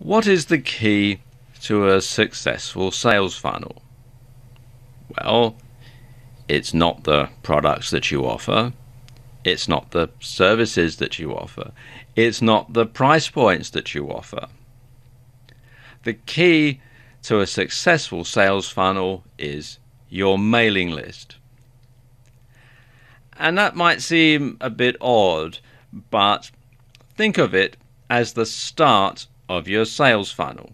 What is the key to a successful sales funnel? Well, it's not the products that you offer. It's not the services that you offer. It's not the price points that you offer. The key to a successful sales funnel is your mailing list. And that might seem a bit odd, but think of it as the start of your sales funnel.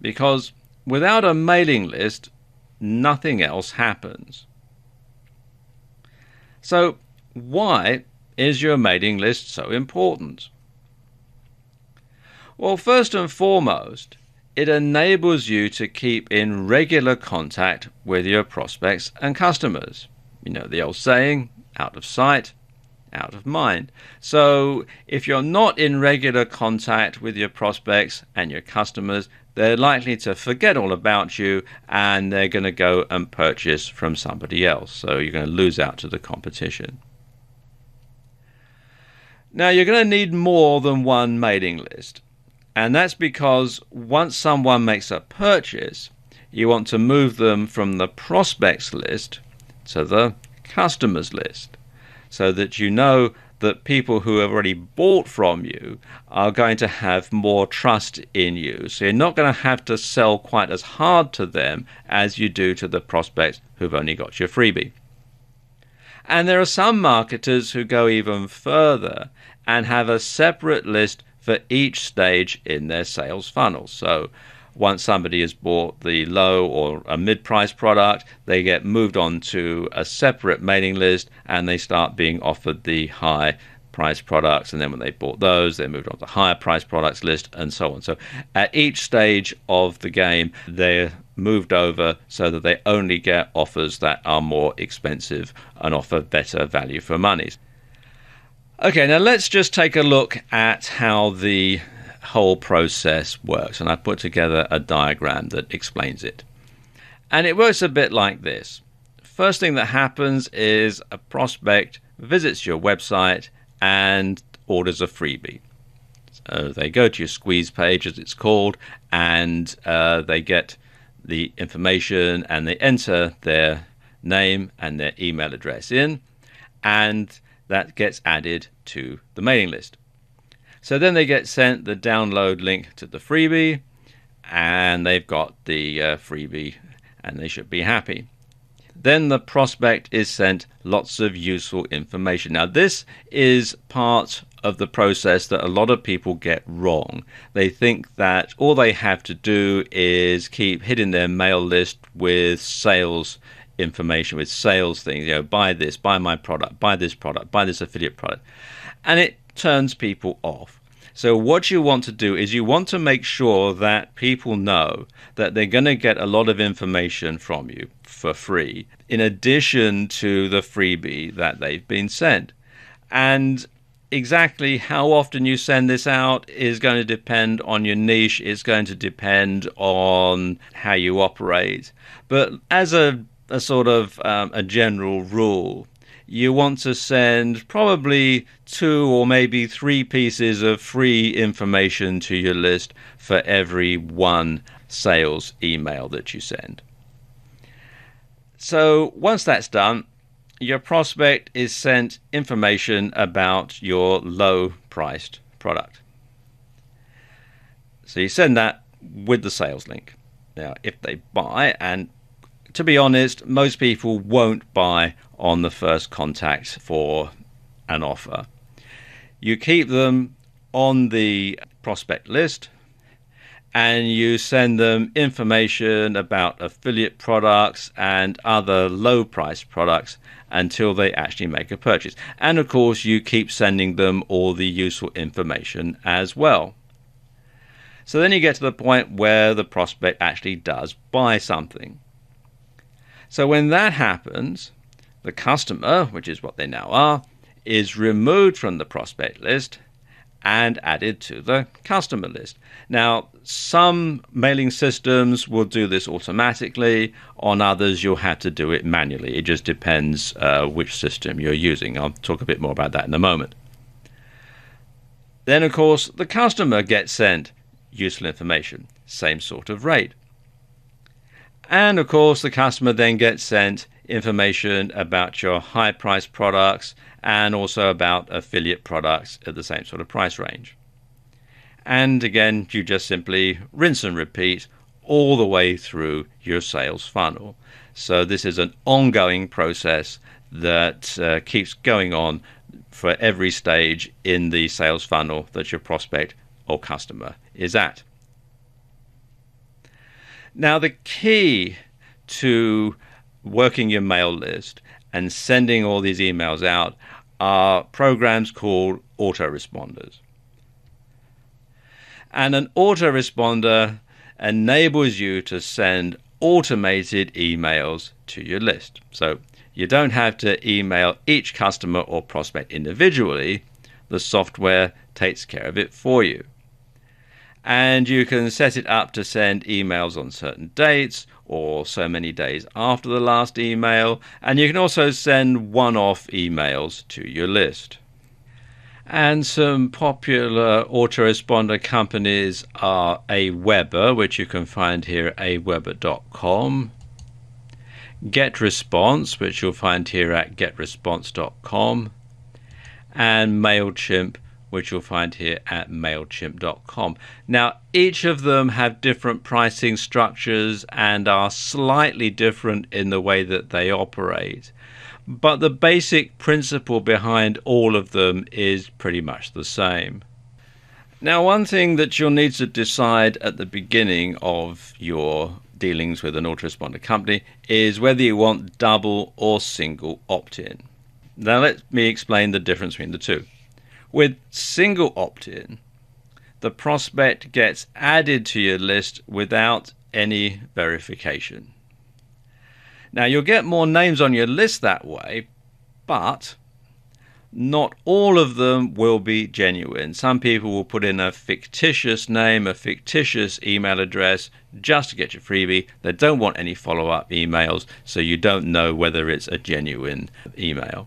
Because without a mailing list, nothing else happens. So, why is your mailing list so important? Well, first and foremost, it enables you to keep in regular contact with your prospects and customers. You know the old saying, out of sight, out of mind. So, if you're not in regular contact with your prospects and your customers, they're likely to forget all about you and they're going to go and purchase from somebody else. So, you're going to lose out to the competition. Now, you're going to need more than one mailing list. And that's because once someone makes a purchase, you want to move them from the prospects list to the customers list so that you know that people who have already bought from you are going to have more trust in you. So you're not going to have to sell quite as hard to them as you do to the prospects who've only got your freebie. And there are some marketers who go even further and have a separate list for each stage in their sales funnel. So once somebody has bought the low or a mid price product, they get moved on to a separate mailing list and they start being offered the high price products. And then when they bought those, they moved on to higher price products list and so on. So at each stage of the game, they're moved over so that they only get offers that are more expensive and offer better value for monies. Okay, now let's just take a look at how the whole process works. And I put together a diagram that explains it. And it works a bit like this. First thing that happens is a prospect visits your website and orders a freebie. So they go to your squeeze page, as it's called, and uh, they get the information and they enter their name and their email address in. And that gets added to the mailing list. So then they get sent the download link to the freebie, and they've got the uh, freebie, and they should be happy. Then the prospect is sent lots of useful information. Now, this is part of the process that a lot of people get wrong. They think that all they have to do is keep hitting their mail list with sales information with sales things, you know, buy this, buy my product, buy this product, buy this affiliate product. And it turns people off. So, what you want to do is you want to make sure that people know that they're going to get a lot of information from you for free, in addition to the freebie that they've been sent. And exactly how often you send this out is going to depend on your niche, it's going to depend on how you operate. But as a a sort of um, a general rule. You want to send probably two or maybe three pieces of free information to your list for every one sales email that you send. So once that's done, your prospect is sent information about your low priced product. So you send that with the sales link. Now, if they buy and to be honest, most people won't buy on the first contact for an offer. You keep them on the prospect list and you send them information about affiliate products and other low price products until they actually make a purchase. And of course, you keep sending them all the useful information as well. So then you get to the point where the prospect actually does buy something. So when that happens, the customer, which is what they now are, is removed from the prospect list and added to the customer list. Now, some mailing systems will do this automatically, on others, you'll have to do it manually. It just depends uh, which system you're using. I'll talk a bit more about that in a moment. Then, of course, the customer gets sent useful information, same sort of rate. And of course, the customer then gets sent information about your high price products and also about affiliate products at the same sort of price range. And again, you just simply rinse and repeat all the way through your sales funnel. So this is an ongoing process that uh, keeps going on for every stage in the sales funnel that your prospect or customer is at. Now, the key to working your mail list and sending all these emails out are programs called autoresponders. And an autoresponder enables you to send automated emails to your list. So you don't have to email each customer or prospect individually, the software takes care of it for you. And you can set it up to send emails on certain dates or so many days after the last email, and you can also send one off emails to your list. And some popular autoresponder companies are Aweber, which you can find here at aweber.com, GetResponse, which you'll find here at getresponse.com, and MailChimp, which you'll find here at MailChimp.com. Now, each of them have different pricing structures and are slightly different in the way that they operate but the basic principle behind all of them is pretty much the same. Now, one thing that you'll need to decide at the beginning of your dealings with an autoresponder company is whether you want double or single opt in. Now, let me explain the difference between the two. With single opt in, the prospect gets added to your list without any verification. Now, you'll get more names on your list that way, but not all of them will be genuine. Some people will put in a fictitious name, a fictitious email address just to get your freebie. They don't want any follow up emails, so you don't know whether it's a genuine email.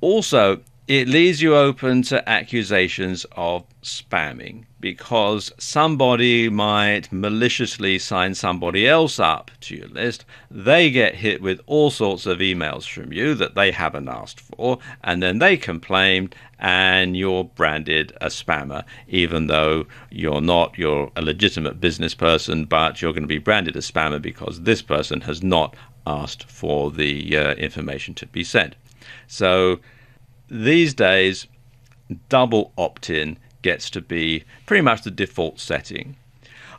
Also, it leaves you open to accusations of spamming because somebody might maliciously sign somebody else up to your list. They get hit with all sorts of emails from you that they haven't asked for, and then they complain, and you're branded a spammer, even though you're not, you're a legitimate business person, but you're going to be branded a spammer because this person has not asked for the uh, information to be sent. So these days, double opt in gets to be pretty much the default setting.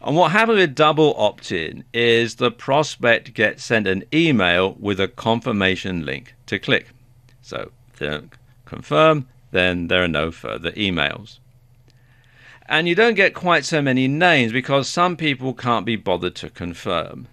And what happens with double opt in is the prospect gets sent an email with a confirmation link to click. So, confirm, then there are no further emails. And you don't get quite so many names because some people can't be bothered to confirm.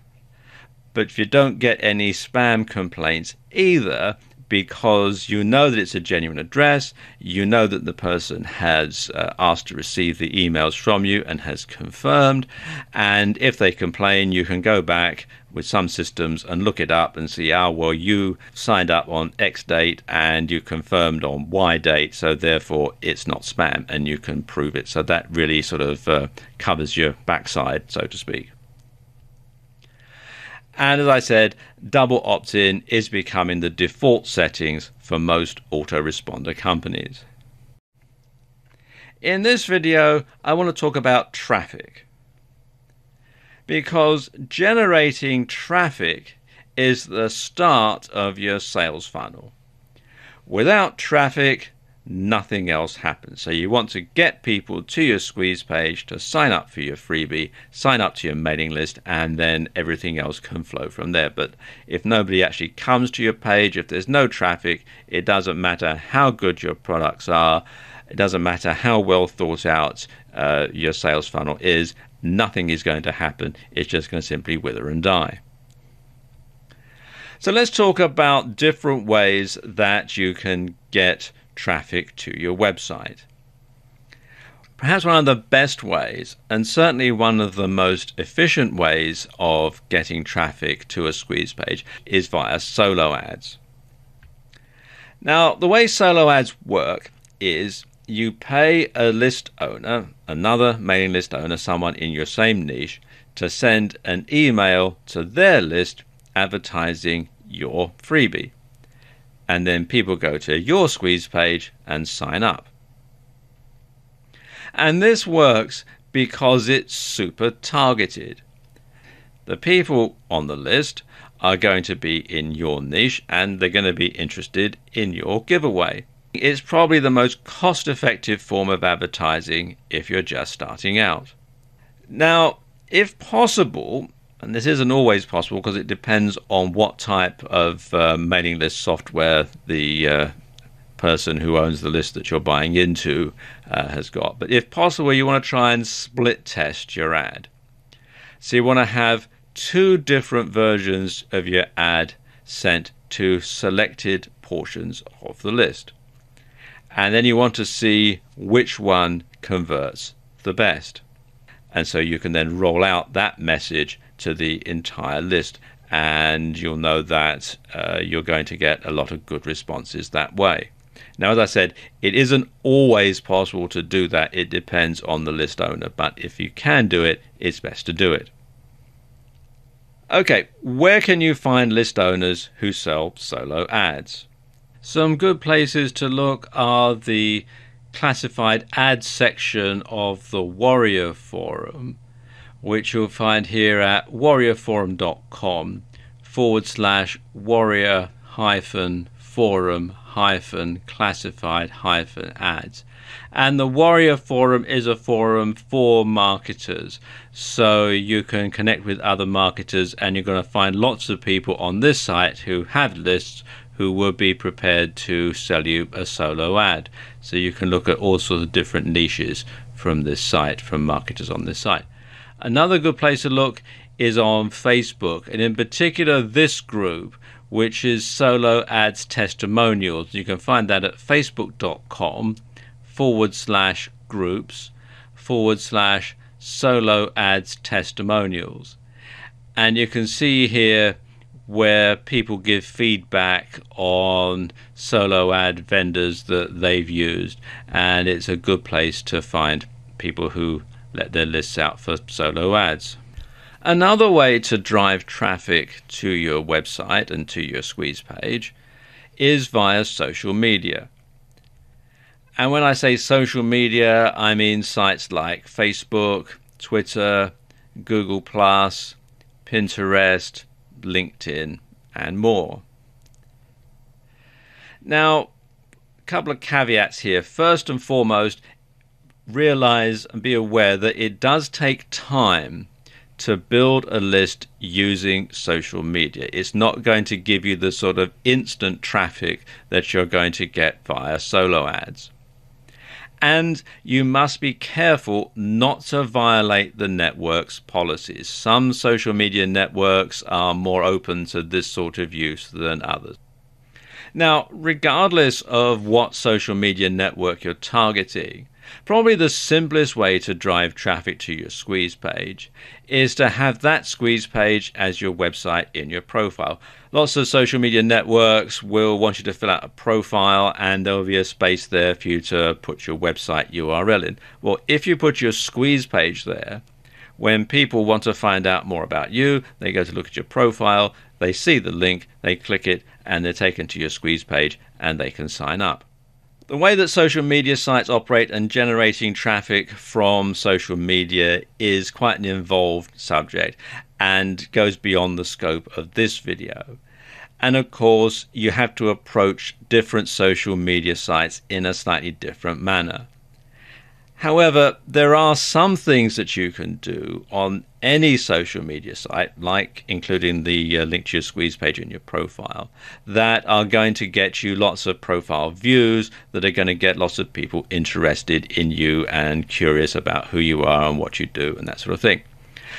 But if you don't get any spam complaints either, because you know that it's a genuine address, you know that the person has uh, asked to receive the emails from you and has confirmed. And if they complain, you can go back with some systems and look it up and see, ah, well, you signed up on X date and you confirmed on Y date, so therefore it's not spam, and you can prove it. So that really sort of uh, covers your backside, so to speak. And as I said, double opt in is becoming the default settings for most autoresponder companies. In this video, I want to talk about traffic. Because generating traffic is the start of your sales funnel. Without traffic, nothing else happens. So you want to get people to your squeeze page to sign up for your freebie, sign up to your mailing list, and then everything else can flow from there. But if nobody actually comes to your page, if there's no traffic, it doesn't matter how good your products are, it doesn't matter how well thought out uh, your sales funnel is, nothing is going to happen. It's just going to simply wither and die. So let's talk about different ways that you can get traffic to your website. Perhaps one of the best ways, and certainly one of the most efficient ways of getting traffic to a squeeze page, is via solo ads. Now, the way solo ads work is you pay a list owner, another mailing list owner, someone in your same niche, to send an email to their list advertising your freebie. And then people go to your squeeze page and sign up. And this works because it's super targeted. The people on the list are going to be in your niche and they're going to be interested in your giveaway. It's probably the most cost effective form of advertising if you're just starting out. Now, if possible, and this isn't always possible because it depends on what type of uh, mailing list software the uh, person who owns the list that you're buying into uh, has got. But if possible, you want to try and split test your ad. So you want to have two different versions of your ad sent to selected portions of the list. And then you want to see which one converts the best. And so you can then roll out that message to the entire list, and you'll know that uh, you're going to get a lot of good responses that way. Now, as I said, it isn't always possible to do that. It depends on the list owner, but if you can do it, it's best to do it. Okay, where can you find list owners who sell solo ads? Some good places to look are the classified ads section of the Warrior Forum, which you'll find here at warriorforum.com forward slash warrior hyphen forum hyphen classified hyphen ads. And the Warrior Forum is a forum for marketers. So you can connect with other marketers, and you're going to find lots of people on this site who have lists who will be prepared to sell you a solo ad. So you can look at all sorts of different niches from this site, from marketers on this site. Another good place to look is on Facebook, and in particular, this group, which is Solo Ads Testimonials. You can find that at facebook.com forward slash groups forward slash solo ads testimonials. And you can see here where people give feedback on solo ad vendors that they've used, and it's a good place to find people who let their lists out for solo ads. Another way to drive traffic to your website and to your squeeze page is via social media. And when I say social media, I mean sites like Facebook, Twitter, Google, Plus, Pinterest, LinkedIn, and more. Now, a couple of caveats here. First and foremost, realize and be aware that it does take time to build a list using social media. It's not going to give you the sort of instant traffic that you're going to get via solo ads. And you must be careful not to violate the network's policies. Some social media networks are more open to this sort of use than others. Now, regardless of what social media network you're targeting, Probably the simplest way to drive traffic to your squeeze page is to have that squeeze page as your website in your profile. Lots of social media networks will want you to fill out a profile and there'll be a space there for you to put your website URL in. Well, if you put your squeeze page there, when people want to find out more about you, they go to look at your profile, they see the link, they click it, and they're taken to your squeeze page and they can sign up. The way that social media sites operate and generating traffic from social media is quite an involved subject and goes beyond the scope of this video. And of course, you have to approach different social media sites in a slightly different manner. However, there are some things that you can do on any social media site, like including the uh, link to your squeeze page in your profile, that are going to get you lots of profile views, that are going to get lots of people interested in you and curious about who you are and what you do and that sort of thing.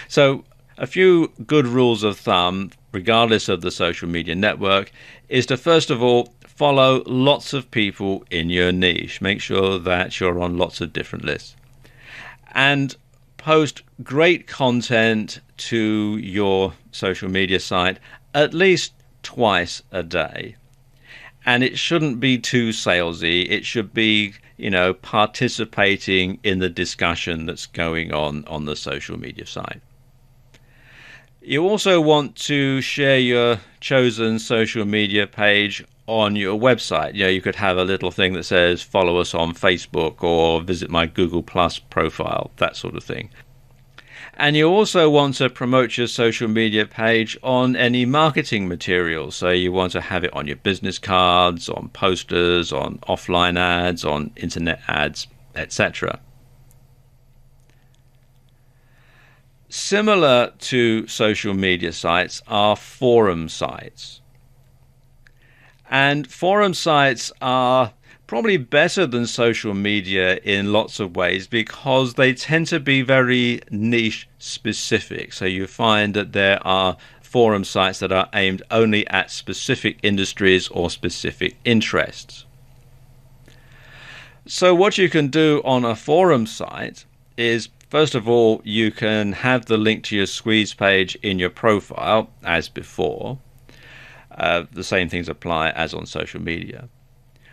So, a few good rules of thumb, regardless of the social media network, is to first of all follow lots of people in your niche. Make sure that you're on lots of different lists. And post great content to your social media site at least twice a day. And it shouldn't be too salesy. It should be you know, participating in the discussion that's going on on the social media site. You also want to share your chosen social media page on your website. You know, you could have a little thing that says follow us on Facebook or visit my Google Plus profile, that sort of thing. And you also want to promote your social media page on any marketing materials. So you want to have it on your business cards, on posters, on offline ads, on internet ads, etc. Similar to social media sites are forum sites. And forum sites are probably better than social media in lots of ways because they tend to be very niche specific. So you find that there are forum sites that are aimed only at specific industries or specific interests. So, what you can do on a forum site is first of all, you can have the link to your squeeze page in your profile as before. Uh, the same things apply as on social media.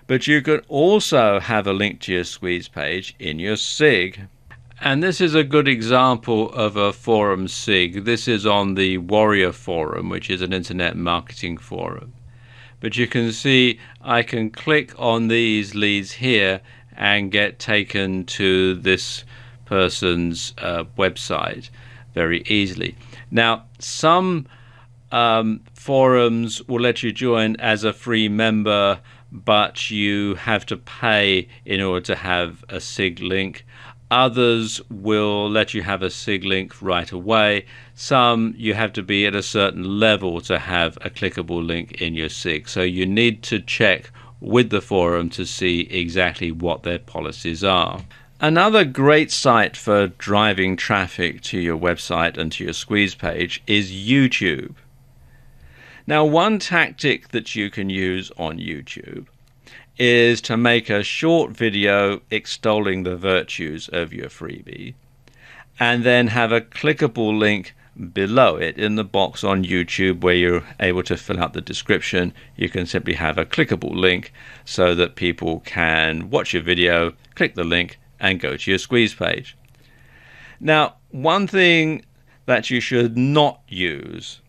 But you can also have a link to your squeeze page in your SIG. And this is a good example of a forum SIG. This is on the Warrior Forum, which is an internet marketing forum. But you can see I can click on these leads here and get taken to this person's uh, website very easily. Now, some um, forums will let you join as a free member but you have to pay in order to have a SIG link. Others will let you have a SIG link right away. Some you have to be at a certain level to have a clickable link in your SIG. So you need to check with the forum to see exactly what their policies are. Another great site for driving traffic to your website and to your squeeze page is YouTube. Now, one tactic that you can use on YouTube is to make a short video extolling the virtues of your freebie and then have a clickable link below it in the box on YouTube where you're able to fill out the description. You can simply have a clickable link so that people can watch your video, click the link, and go to your squeeze page. Now, one thing that you should not use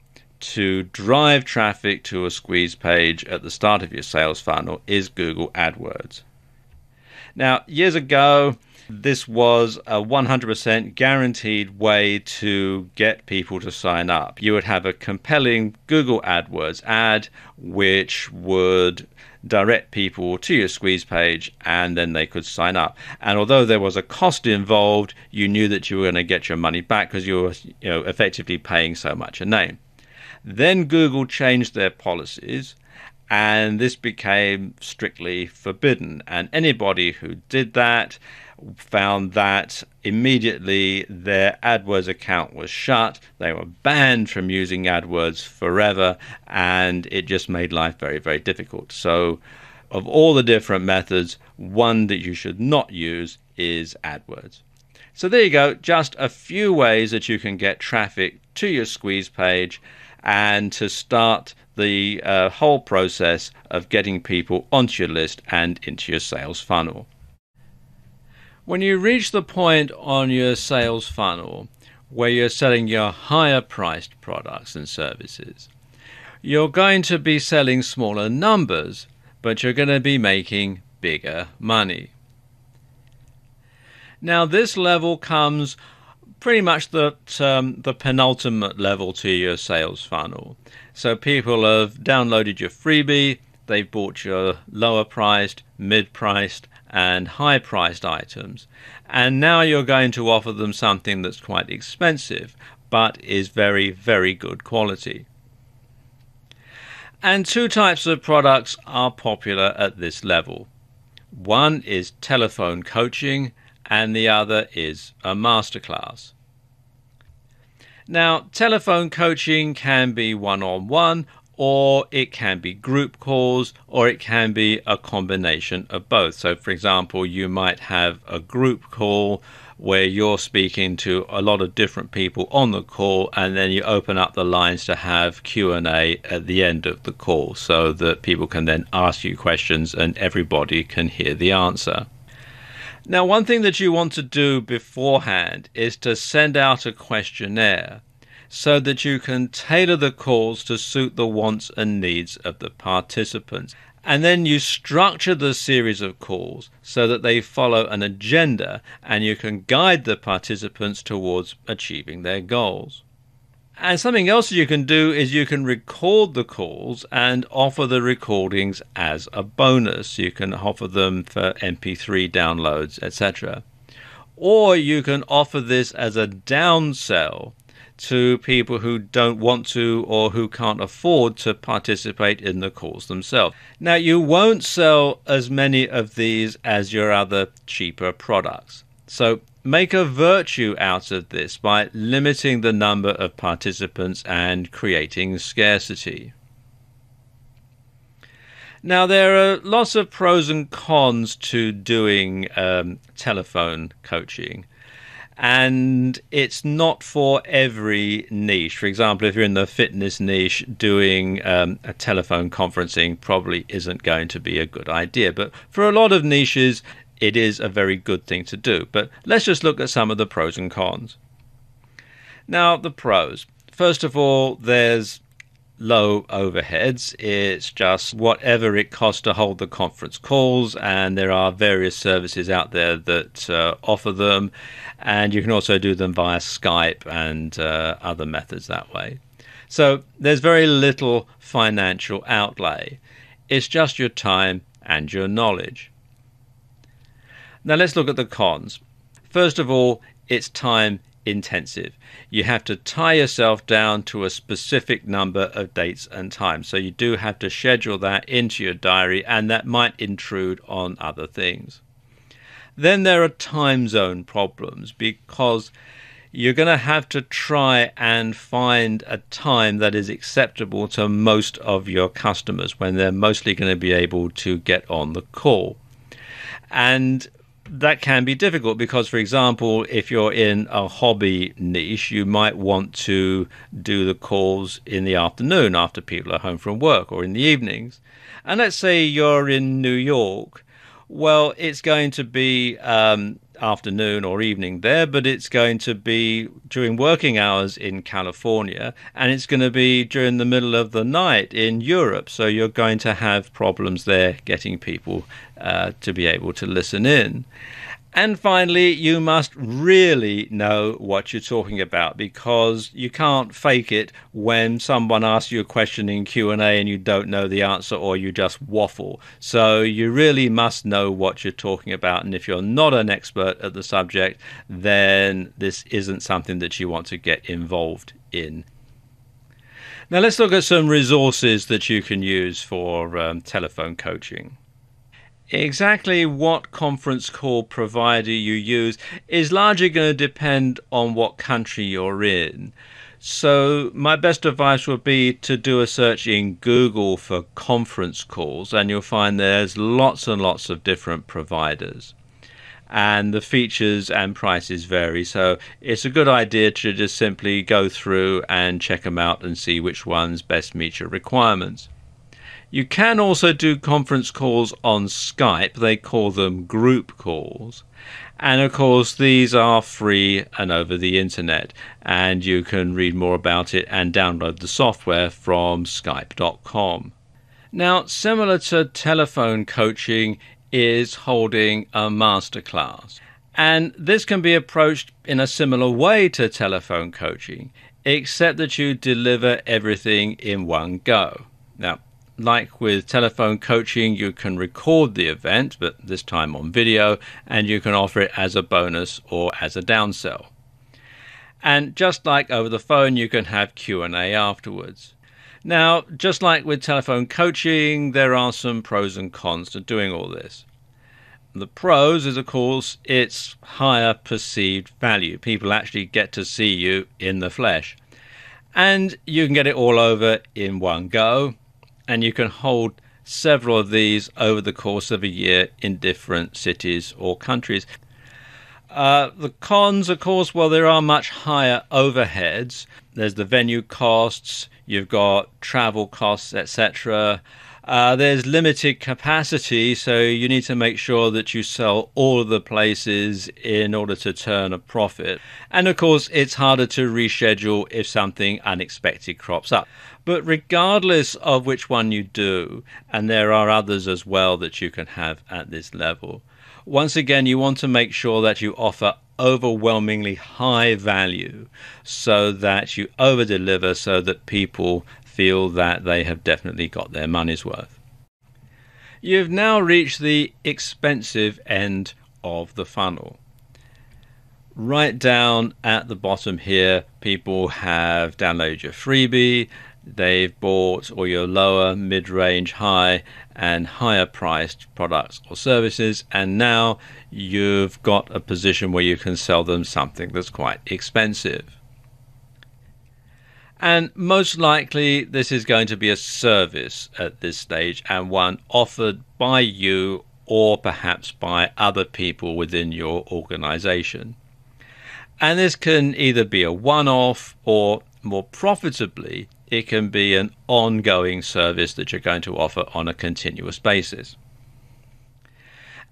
to drive traffic to a squeeze page at the start of your sales funnel is Google AdWords. Now, years ago, this was a 100% guaranteed way to get people to sign up. You would have a compelling Google AdWords ad which would direct people to your squeeze page and then they could sign up. And although there was a cost involved, you knew that you were going to get your money back because you were you know, effectively paying so much a name. Then Google changed their policies and this became strictly forbidden. And anybody who did that found that immediately their AdWords account was shut. They were banned from using AdWords forever, and it just made life very, very difficult. So, of all the different methods, one that you should not use is AdWords. So, there you go, just a few ways that you can get traffic to your squeeze page and to start the uh, whole process of getting people onto your list and into your sales funnel. When you reach the point on your sales funnel where you're selling your higher priced products and services, you're going to be selling smaller numbers, but you're going to be making bigger money. Now, this level comes pretty much the um, the penultimate level to your sales funnel. So people have downloaded your freebie, they've bought your lower priced, mid priced, and high priced items, and now you're going to offer them something that's quite expensive but is very, very good quality. And two types of products are popular at this level. One is telephone coaching, and the other is a masterclass. Now, telephone coaching can be one on one, or it can be group calls, or it can be a combination of both. So, for example, you might have a group call where you're speaking to a lot of different people on the call and then you open up the lines to have Q&A at the end of the call so that people can then ask you questions and everybody can hear the answer. Now, one thing that you want to do beforehand is to send out a questionnaire so that you can tailor the calls to suit the wants and needs of the participants. And then you structure the series of calls so that they follow an agenda and you can guide the participants towards achieving their goals. And something else you can do is you can record the calls and offer the recordings as a bonus. You can offer them for MP3 downloads, etc. Or you can offer this as a downsell to people who don't want to or who can't afford to participate in the calls themselves. Now, you won't sell as many of these as your other cheaper products. So make a virtue out of this by limiting the number of participants and creating scarcity. Now, there are lots of pros and cons to doing um, telephone coaching, and it's not for every niche. For example, if you're in the fitness niche, doing um, a telephone conferencing probably isn't going to be a good idea. But for a lot of niches, it is a very good thing to do. But let's just look at some of the pros and cons. Now, the pros. First of all, there's low overheads. It's just whatever it costs to hold the conference calls, and there are various services out there that uh, offer them, and you can also do them via Skype and uh, other methods that way. So there's very little financial outlay. It's just your time and your knowledge. Now let's look at the cons. First of all, it's time intensive. You have to tie yourself down to a specific number of dates and times. So you do have to schedule that into your diary, and that might intrude on other things. Then there are time zone problems because you're going to have to try and find a time that is acceptable to most of your customers when they're mostly going to be able to get on the call. And that can be difficult because, for example, if you're in a hobby niche, you might want to do the calls in the afternoon after people are home from work or in the evenings. And let's say you're in New York, well, it's going to be um, afternoon or evening there, but it's going to be during working hours in California and it's going to be during the middle of the night in Europe. So you're going to have problems there getting people uh, to be able to listen in. And finally, you must really know what you're talking about because you can't fake it when someone asks you a question in Q&A and you don't know the answer or you just waffle. So you really must know what you're talking about and if you're not an expert at the subject, then this isn't something that you want to get involved in. Now let's look at some resources that you can use for um, telephone coaching. Exactly what conference call provider you use is largely going to depend on what country you're in. So, my best advice would be to do a search in Google for conference calls, and you'll find there's lots and lots of different providers. And the features and prices vary, so it's a good idea to just simply go through and check them out and see which ones best meet your requirements. You can also do conference calls on Skype. They call them group calls. And of course, these are free and over the internet. And you can read more about it and download the software from Skype.com. Now, similar to telephone coaching, is holding a masterclass. And this can be approached in a similar way to telephone coaching, except that you deliver everything in one go. Now, like with telephone coaching, you can record the event, but this time on video, and you can offer it as a bonus or as a downsell. And just like over the phone, you can have Q&A afterwards. Now, just like with telephone coaching, there are some pros and cons to doing all this. The pros is, of course, its higher perceived value. People actually get to see you in the flesh. And you can get it all over in one go and you can hold several of these over the course of a year in different cities or countries. Uh, the cons, of course, well, there are much higher overheads. There's the venue costs, you've got travel costs, etc. Uh, there's limited capacity, so you need to make sure that you sell all of the places in order to turn a profit. And of course, it's harder to reschedule if something unexpected crops up. But regardless of which one you do, and there are others as well that you can have at this level, once again, you want to make sure that you offer overwhelmingly high value so that you over deliver so that people feel that they have definitely got their money's worth. You've now reached the expensive end of the funnel. Right down at the bottom here, people have downloaded your freebie, they've bought all your lower, mid range, high, and higher priced products or services, and now you've got a position where you can sell them something that's quite expensive. And most likely, this is going to be a service at this stage and one offered by you or perhaps by other people within your organization. And this can either be a one off or more profitably, it can be an ongoing service that you're going to offer on a continuous basis.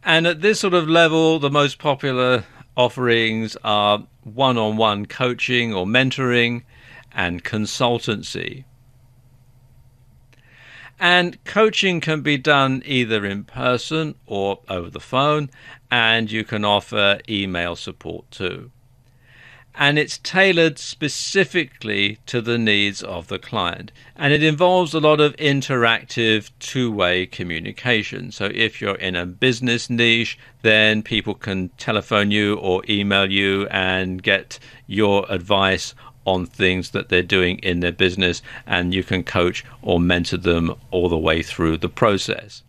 And at this sort of level, the most popular offerings are one on one coaching or mentoring and consultancy. And coaching can be done either in person or over the phone, and you can offer email support too. And it's tailored specifically to the needs of the client. And it involves a lot of interactive two way communication. So if you're in a business niche, then people can telephone you or email you and get your advice on things that they're doing in their business, and you can coach or mentor them all the way through the process.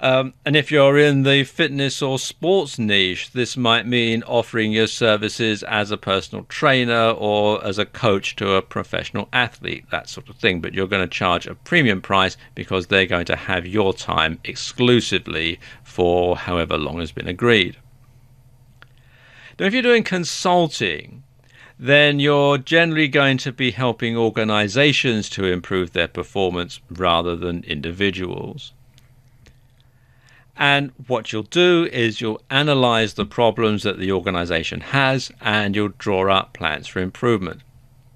Um, and if you're in the fitness or sports niche, this might mean offering your services as a personal trainer or as a coach to a professional athlete, that sort of thing. But you're going to charge a premium price because they're going to have your time exclusively for however long has been agreed. Now, if you're doing consulting, then you're generally going to be helping organizations to improve their performance rather than individuals. And what you'll do is you'll analyze the problems that the organization has and you'll draw up plans for improvement.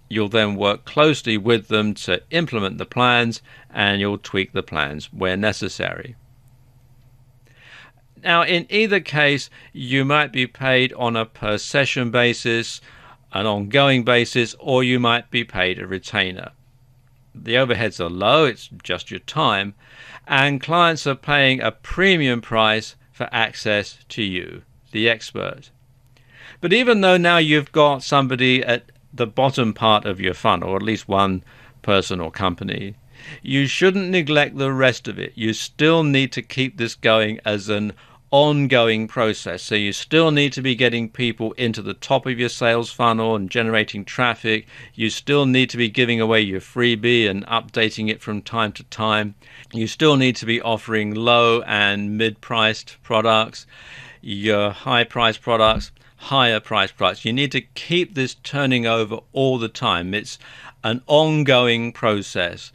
You'll then work closely with them to implement the plans and you'll tweak the plans where necessary. Now, in either case, you might be paid on a per session basis an ongoing basis, or you might be paid a retainer. The overheads are low, it's just your time, and clients are paying a premium price for access to you, the expert. But even though now you've got somebody at the bottom part of your funnel, or at least one person or company, you shouldn't neglect the rest of it. You still need to keep this going as an ongoing process. So you still need to be getting people into the top of your sales funnel and generating traffic. You still need to be giving away your freebie and updating it from time to time. You still need to be offering low and mid priced products, your high priced products, higher priced products. You need to keep this turning over all the time. It's an ongoing process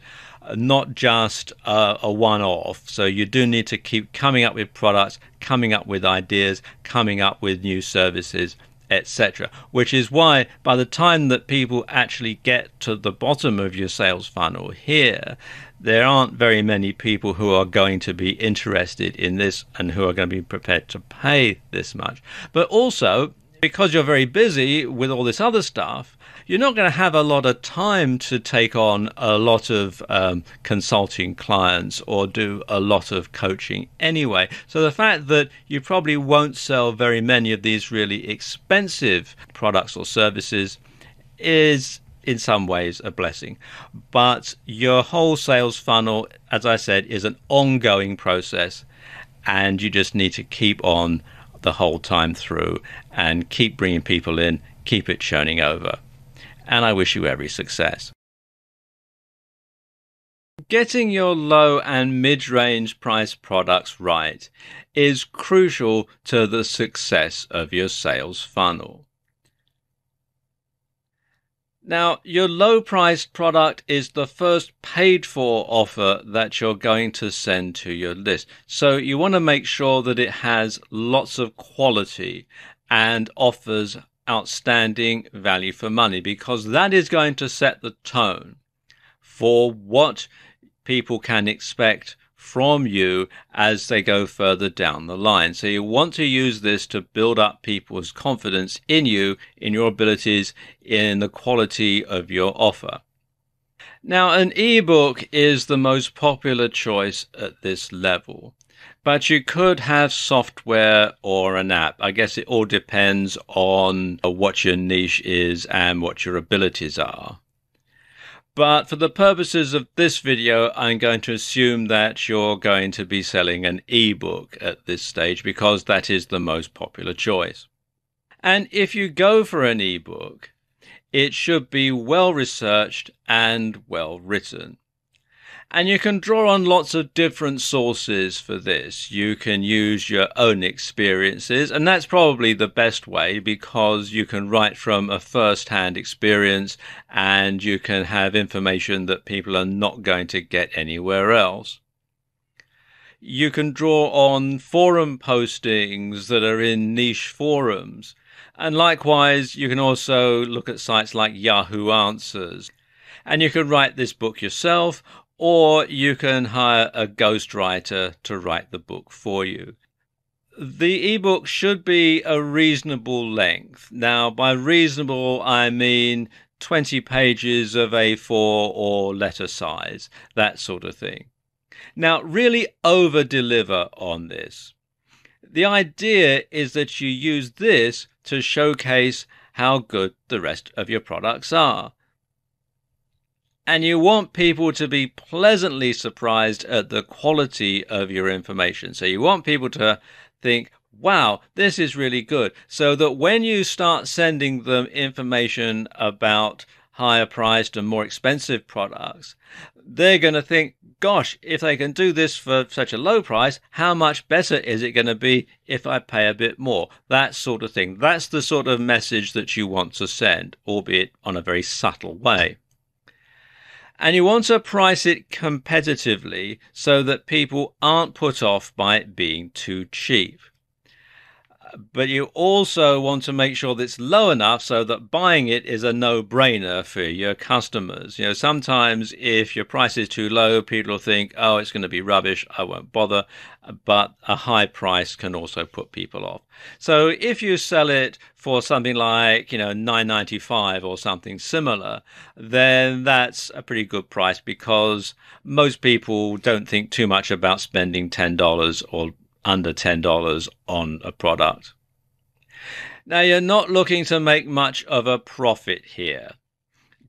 not just a, a one off. So you do need to keep coming up with products, coming up with ideas, coming up with new services, etc. Which is why by the time that people actually get to the bottom of your sales funnel here, there aren't very many people who are going to be interested in this and who are going to be prepared to pay this much. But also, because you're very busy with all this other stuff, you're not going to have a lot of time to take on a lot of um, consulting clients or do a lot of coaching anyway. So the fact that you probably won't sell very many of these really expensive products or services is in some ways a blessing. But your whole sales funnel, as I said, is an ongoing process, and you just need to keep on the whole time through and keep bringing people in, keep it churning over and I wish you every success. Getting your low and mid range price products right is crucial to the success of your sales funnel. Now, your low priced product is the first paid for offer that you're going to send to your list. So you want to make sure that it has lots of quality and offers outstanding value for money because that is going to set the tone for what people can expect from you as they go further down the line. So you want to use this to build up people's confidence in you, in your abilities, in the quality of your offer. Now, an ebook is the most popular choice at this level, but you could have software or an app. I guess it all depends on uh, what your niche is and what your abilities are. But for the purposes of this video, I'm going to assume that you're going to be selling an ebook at this stage because that is the most popular choice. And if you go for an ebook, it should be well researched and well written. And you can draw on lots of different sources for this. You can use your own experiences, and that's probably the best way because you can write from a first hand experience and you can have information that people are not going to get anywhere else. You can draw on forum postings that are in niche forums. And likewise, you can also look at sites like Yahoo Answers. And you can write this book yourself, or you can hire a ghostwriter to write the book for you. The ebook should be a reasonable length. Now, by reasonable, I mean 20 pages of A4 or letter size, that sort of thing. Now, really over deliver on this. The idea is that you use this to showcase how good the rest of your products are and you want people to be pleasantly surprised at the quality of your information. So you want people to think, wow, this is really good. So that when you start sending them information about higher priced and more expensive products, they're going to think, gosh, if they can do this for such a low price, how much better is it going to be if I pay a bit more? That sort of thing. That's the sort of message that you want to send, albeit on a very subtle way. And you want to price it competitively so that people aren't put off by it being too cheap but you also want to make sure that it's low enough so that buying it is a no-brainer for your customers. You know, sometimes if your price is too low, people will think, "Oh, it's going to be rubbish. I won't bother." But a high price can also put people off. So if you sell it for something like, you know, 9.95 or something similar, then that's a pretty good price because most people don't think too much about spending $10 or under $10 on a product. Now, you're not looking to make much of a profit here,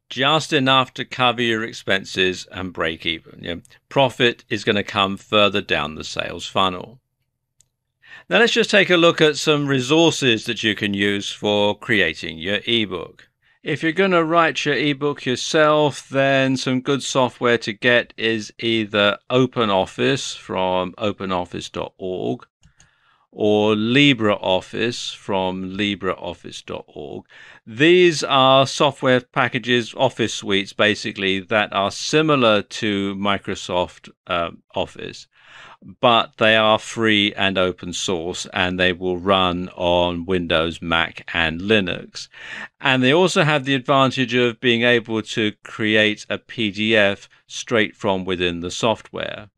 just enough to cover your expenses and break even. You know, profit is going to come further down the sales funnel. Now, let's just take a look at some resources that you can use for creating your ebook. If you're going to write your ebook yourself, then some good software to get is either OpenOffice from openoffice.org or LibreOffice from LibreOffice.org. These are software packages, office suites basically, that are similar to Microsoft uh, Office but they are free and open source and they will run on Windows, Mac, and Linux. And they also have the advantage of being able to create a PDF straight from within the software.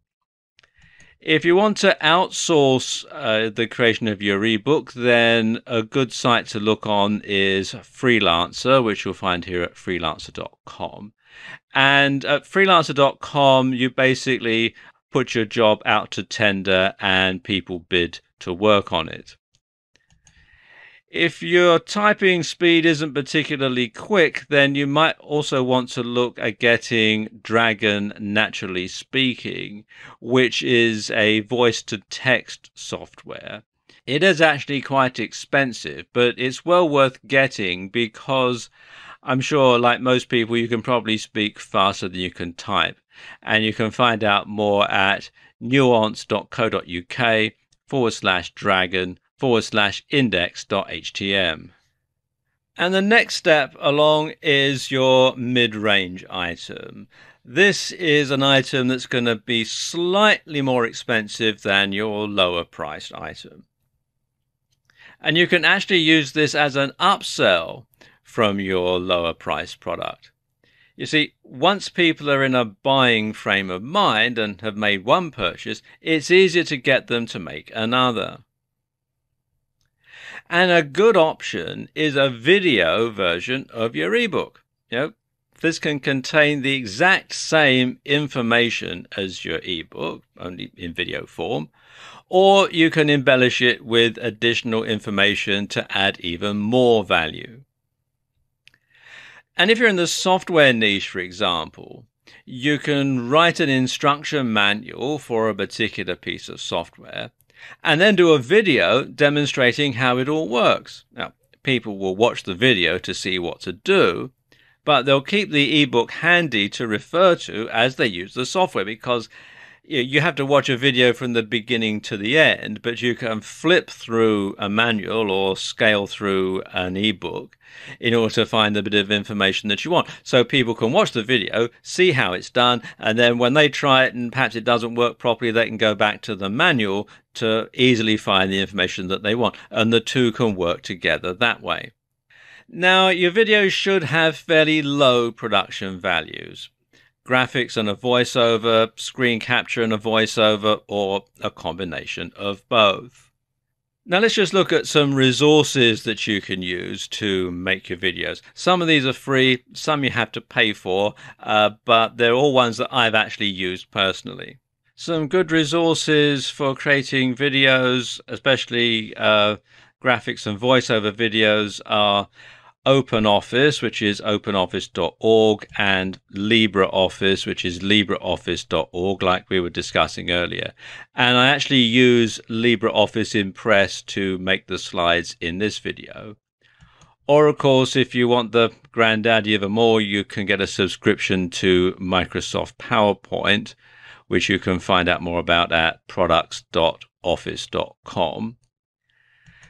If you want to outsource uh, the creation of your ebook, then a good site to look on is Freelancer, which you'll find here at freelancer.com. And at freelancer.com, you basically put your job out to tender and people bid to work on it. If your typing speed isn't particularly quick, then you might also want to look at getting Dragon Naturally Speaking, which is a voice to text software. It is actually quite expensive, but it's well worth getting because I'm sure, like most people, you can probably speak faster than you can type. And you can find out more at nuance.co.uk forward slash dragon forward slash index.htm. And the next step along is your mid range item. This is an item that's going to be slightly more expensive than your lower priced item. And you can actually use this as an upsell from your lower priced product. You see, once people are in a buying frame of mind and have made one purchase, it's easier to get them to make another. And a good option is a video version of your ebook. You know, this can contain the exact same information as your ebook, only in video form, or you can embellish it with additional information to add even more value. And if you're in the software niche, for example, you can write an instruction manual for a particular piece of software and then do a video demonstrating how it all works. Now, people will watch the video to see what to do, but they'll keep the ebook handy to refer to as they use the software because you have to watch a video from the beginning to the end, but you can flip through a manual or scale through an ebook in order to find the bit of information that you want. So people can watch the video, see how it's done, and then when they try it and perhaps it doesn't work properly, they can go back to the manual to easily find the information that they want. And the two can work together that way. Now, your videos should have fairly low production values. Graphics and a voiceover, screen capture and a voiceover, or a combination of both. Now let's just look at some resources that you can use to make your videos. Some of these are free, some you have to pay for, uh, but they're all ones that I've actually used personally. Some good resources for creating videos, especially uh, graphics and voiceover videos, are OpenOffice, which is openoffice.org, and LibreOffice, which is libreoffice.org, like we were discussing earlier. And I actually use LibreOffice Impress to make the slides in this video. Or, of course, if you want the granddaddy of them all, you can get a subscription to Microsoft PowerPoint, which you can find out more about at products.office.com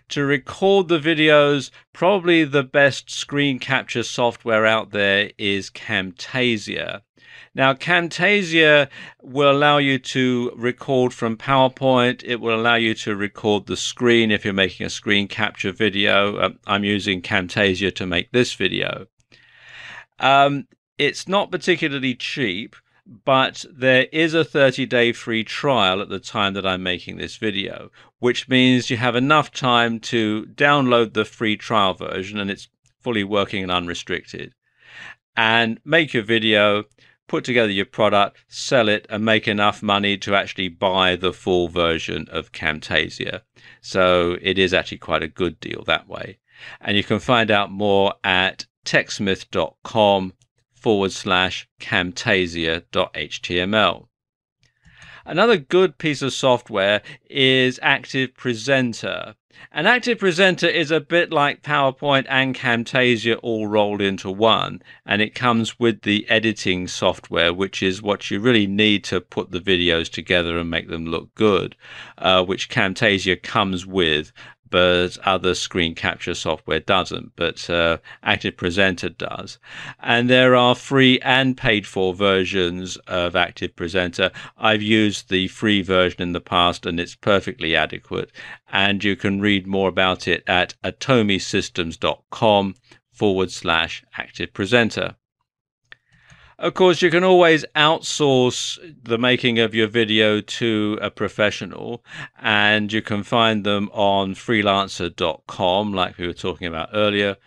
to record the videos, probably the best screen capture software out there is Camtasia. Now, Camtasia will allow you to record from PowerPoint. It will allow you to record the screen if you're making a screen capture video. Um, I'm using Camtasia to make this video. Um, it's not particularly cheap, but there is a 30 day free trial at the time that I'm making this video, which means you have enough time to download the free trial version and it's fully working and unrestricted, and make your video, put together your product, sell it, and make enough money to actually buy the full version of Camtasia. So it is actually quite a good deal that way. And you can find out more at techsmith.com forward slash camtasia.html. Another good piece of software is Active Presenter. And Active Presenter is a bit like PowerPoint and Camtasia all rolled into one. And it comes with the editing software, which is what you really need to put the videos together and make them look good, uh, which Camtasia comes with but other screen capture software doesn't, but uh, Active Presenter does. And there are free and paid for versions of Active Presenter. I've used the free version in the past and it's perfectly adequate. And you can read more about it at atomisystems.com forward slash Active Presenter. Of course, you can always outsource the making of your video to a professional, and you can find them on freelancer.com, like we were talking about earlier,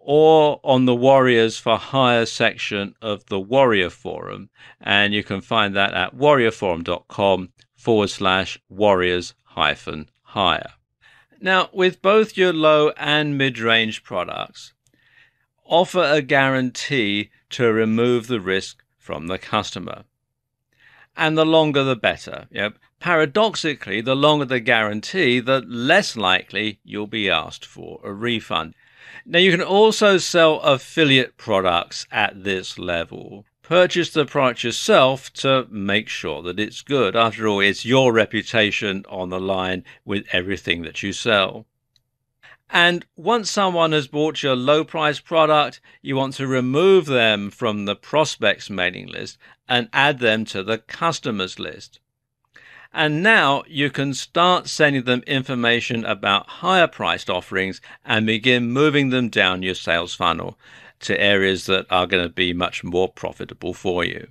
or on the Warriors for Hire section of the Warrior Forum. And you can find that at warriorforum.com forward slash warriors hyphen hire. Now, with both your low and mid range products, offer a guarantee to remove the risk from the customer. And the longer the better. Yep. Paradoxically, the longer the guarantee, the less likely you'll be asked for a refund. Now, you can also sell affiliate products at this level. Purchase the product yourself to make sure that it's good. After all, it's your reputation on the line with everything that you sell. And once someone has bought your low price product, you want to remove them from the prospects mailing list and add them to the customers list. And now you can start sending them information about higher priced offerings and begin moving them down your sales funnel to areas that are going to be much more profitable for you.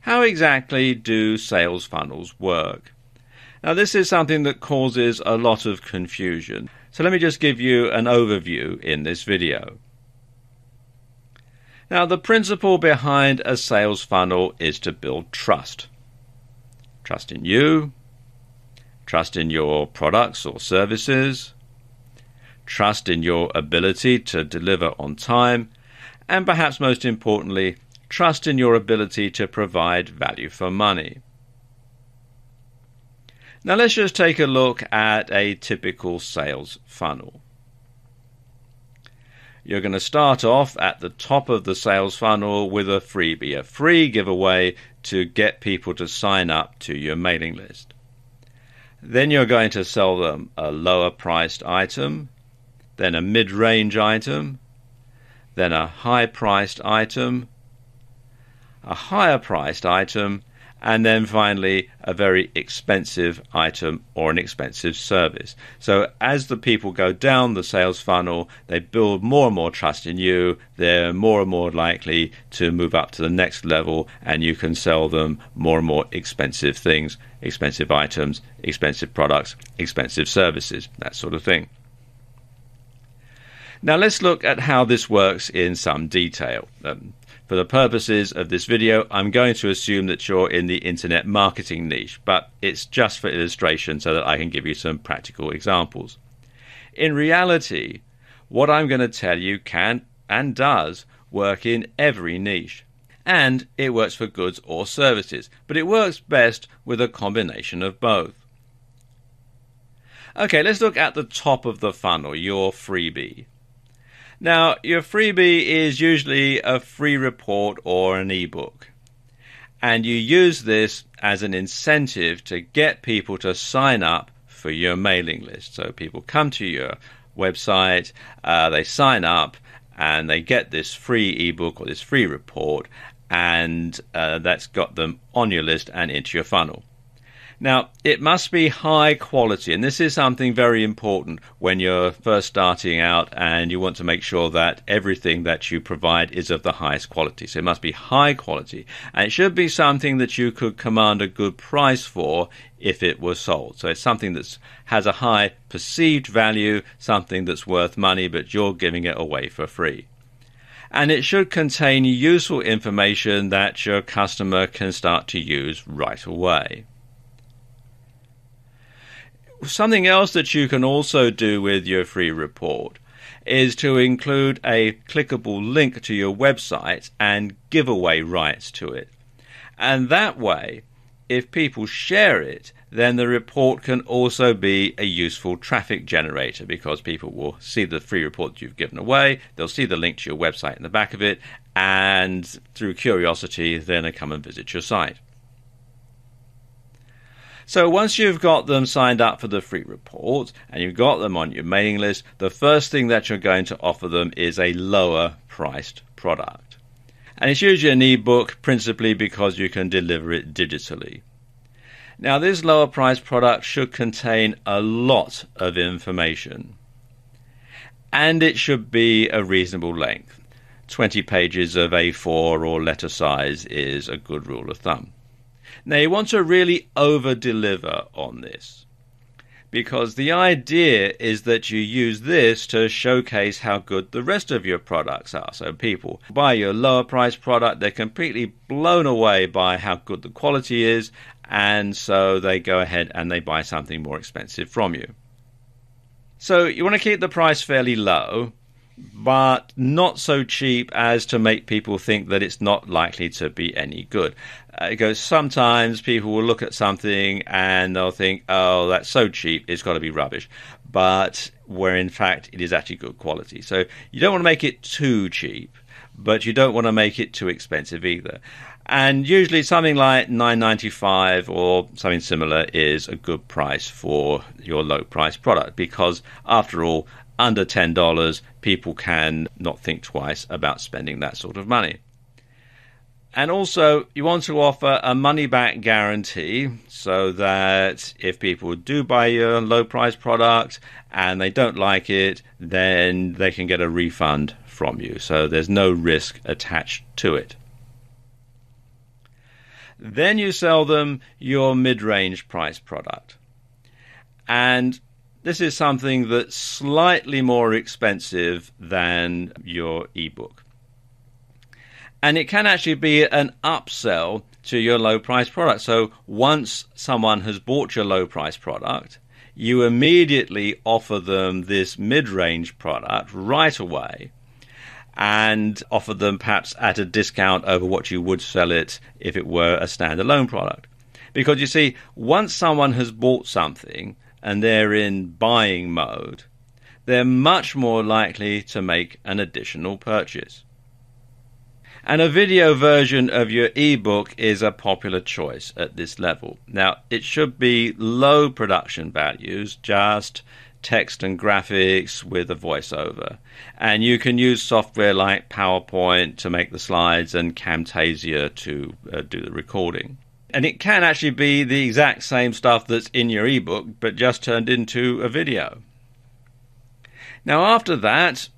How exactly do sales funnels work? Now, this is something that causes a lot of confusion. So, let me just give you an overview in this video. Now, the principle behind a sales funnel is to build trust. Trust in you, trust in your products or services, trust in your ability to deliver on time, and perhaps most importantly, trust in your ability to provide value for money. Now let's just take a look at a typical sales funnel. You're going to start off at the top of the sales funnel with a freebie, a free giveaway to get people to sign up to your mailing list. Then you're going to sell them a lower priced item, then a mid range item, then a high priced item, a higher priced item, and then finally a very expensive item or an expensive service. So as the people go down the sales funnel, they build more and more trust in you, they're more and more likely to move up to the next level, and you can sell them more and more expensive things, expensive items, expensive products, expensive services, that sort of thing. Now let's look at how this works in some detail. Um, for the purposes of this video, I'm going to assume that you're in the internet marketing niche, but it's just for illustration so that I can give you some practical examples. In reality, what I'm going to tell you can and does work in every niche. And it works for goods or services, but it works best with a combination of both. Okay, let's look at the top of the funnel, your freebie. Now, your freebie is usually a free report or an ebook. And you use this as an incentive to get people to sign up for your mailing list. So people come to your website, uh, they sign up, and they get this free ebook or this free report, and uh, that's got them on your list and into your funnel. Now, it must be high quality, and this is something very important when you're first starting out and you want to make sure that everything that you provide is of the highest quality. So it must be high quality, and it should be something that you could command a good price for if it was sold. So it's something that has a high perceived value, something that's worth money, but you're giving it away for free and it should contain useful information that your customer can start to use right away. Something else that you can also do with your free report is to include a clickable link to your website and giveaway rights to it. And that way, if people share it, then the report can also be a useful traffic generator because people will see the free report you've given away, they'll see the link to your website in the back of it, and through curiosity, then they come and visit your site. So once you've got them signed up for the free report and you've got them on your mailing list, the first thing that you're going to offer them is a lower priced product. And it's usually an ebook principally because you can deliver it digitally. Now, this lower priced product should contain a lot of information and it should be a reasonable length. 20 pages of A4 or letter size is a good rule of thumb. Now, you want to really over deliver on this because the idea is that you use this to showcase how good the rest of your products are. So people buy your lower price product, they're completely blown away by how good the quality is, and so they go ahead and they buy something more expensive from you. So you want to keep the price fairly low but not so cheap as to make people think that it's not likely to be any good. Uh, goes. sometimes people will look at something and they'll think, oh, that's so cheap, it's got to be rubbish. But where in fact it is actually good quality. So you don't want to make it too cheap, but you don't want to make it too expensive either. And usually something like 9.95 or something similar is a good price for your low price product because after all under $10 people can not think twice about spending that sort of money. And also, you want to offer a money back guarantee so that if people do buy your low price product and they don't like it, then they can get a refund from you. So there's no risk attached to it. Then you sell them your mid range price product. And this is something that's slightly more expensive than your ebook and it can actually be an upsell to your low price product. So once someone has bought your low price product, you immediately offer them this mid range product right away and offer them perhaps at a discount over what you would sell it if it were a standalone product. Because you see, once someone has bought something and they're in buying mode, they're much more likely to make an additional purchase. And a video version of your ebook is a popular choice at this level. Now, it should be low production values, just text and graphics with a voiceover. And you can use software like PowerPoint to make the slides and Camtasia to uh, do the recording. And it can actually be the exact same stuff that's in your ebook, but just turned into a video. Now, after that,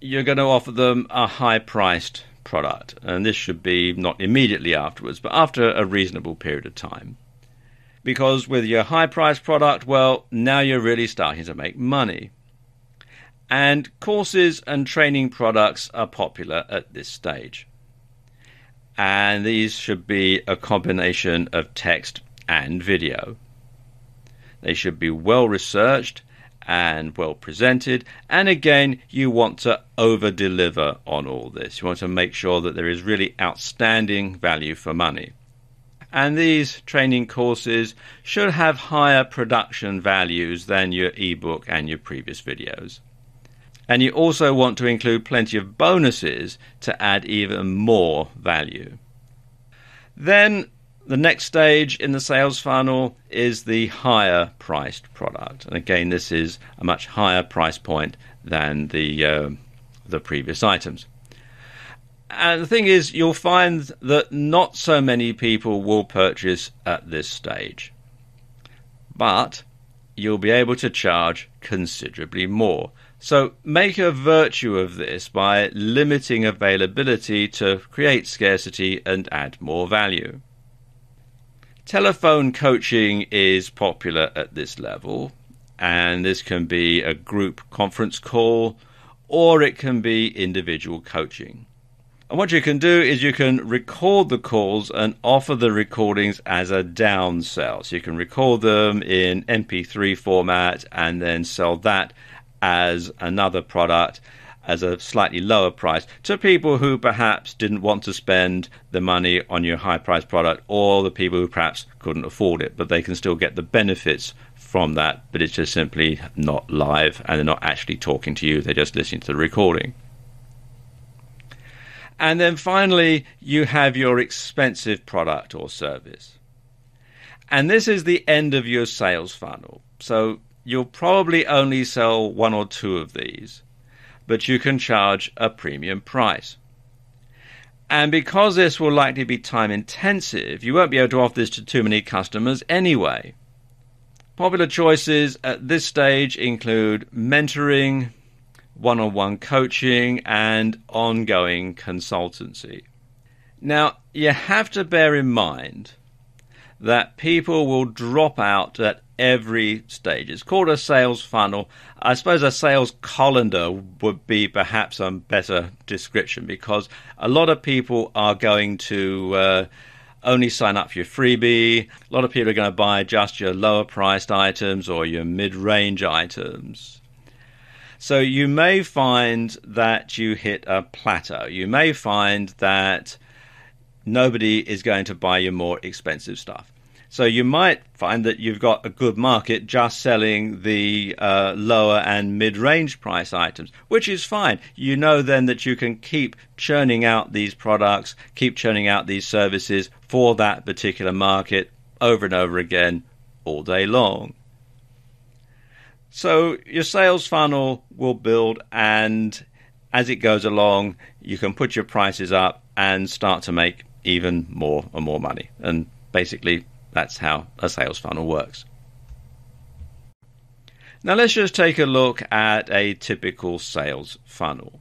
you're going to offer them a high priced product. And this should be not immediately afterwards, but after a reasonable period of time. Because with your high price product, well, now you're really starting to make money. And courses and training products are popular at this stage. And these should be a combination of text and video. They should be well researched and well presented. And again, you want to over deliver on all this. You want to make sure that there is really outstanding value for money. And these training courses should have higher production values than your ebook and your previous videos. And you also want to include plenty of bonuses to add even more value. Then the next stage in the sales funnel is the higher priced product. And again, this is a much higher price point than the, uh, the previous items. And the thing is, you'll find that not so many people will purchase at this stage. But you'll be able to charge considerably more. So make a virtue of this by limiting availability to create scarcity and add more value. Telephone coaching is popular at this level, and this can be a group conference call or it can be individual coaching. And what you can do is you can record the calls and offer the recordings as a downsell. So you can record them in MP3 format and then sell that as another product as a slightly lower price to people who perhaps didn't want to spend the money on your high price product or the people who perhaps couldn't afford it, but they can still get the benefits from that, but it's just simply not live and they're not actually talking to you, they're just listening to the recording. And then finally, you have your expensive product or service. And this is the end of your sales funnel. So you'll probably only sell one or two of these but you can charge a premium price. And because this will likely be time intensive, you won't be able to offer this to too many customers anyway. Popular choices at this stage include mentoring, one on one coaching, and ongoing consultancy. Now, you have to bear in mind that people will drop out at every stage. It's called a sales funnel. I suppose a sales colander would be perhaps a better description because a lot of people are going to uh, only sign up for your freebie. A lot of people are going to buy just your lower priced items or your mid range items. So you may find that you hit a plateau. You may find that nobody is going to buy your more expensive stuff. So you might find that you've got a good market just selling the uh, lower and mid-range price items, which is fine. You know then that you can keep churning out these products, keep churning out these services for that particular market over and over again all day long. So your sales funnel will build, and as it goes along, you can put your prices up and start to make even more and more money. And basically, that's how a sales funnel works. Now, let's just take a look at a typical sales funnel.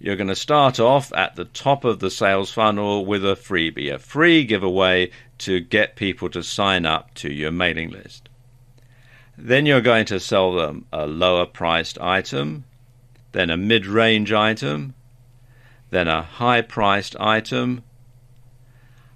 You're going to start off at the top of the sales funnel with a freebie, a free giveaway to get people to sign up to your mailing list. Then you're going to sell them a lower priced item, then a mid range item, then a high priced item,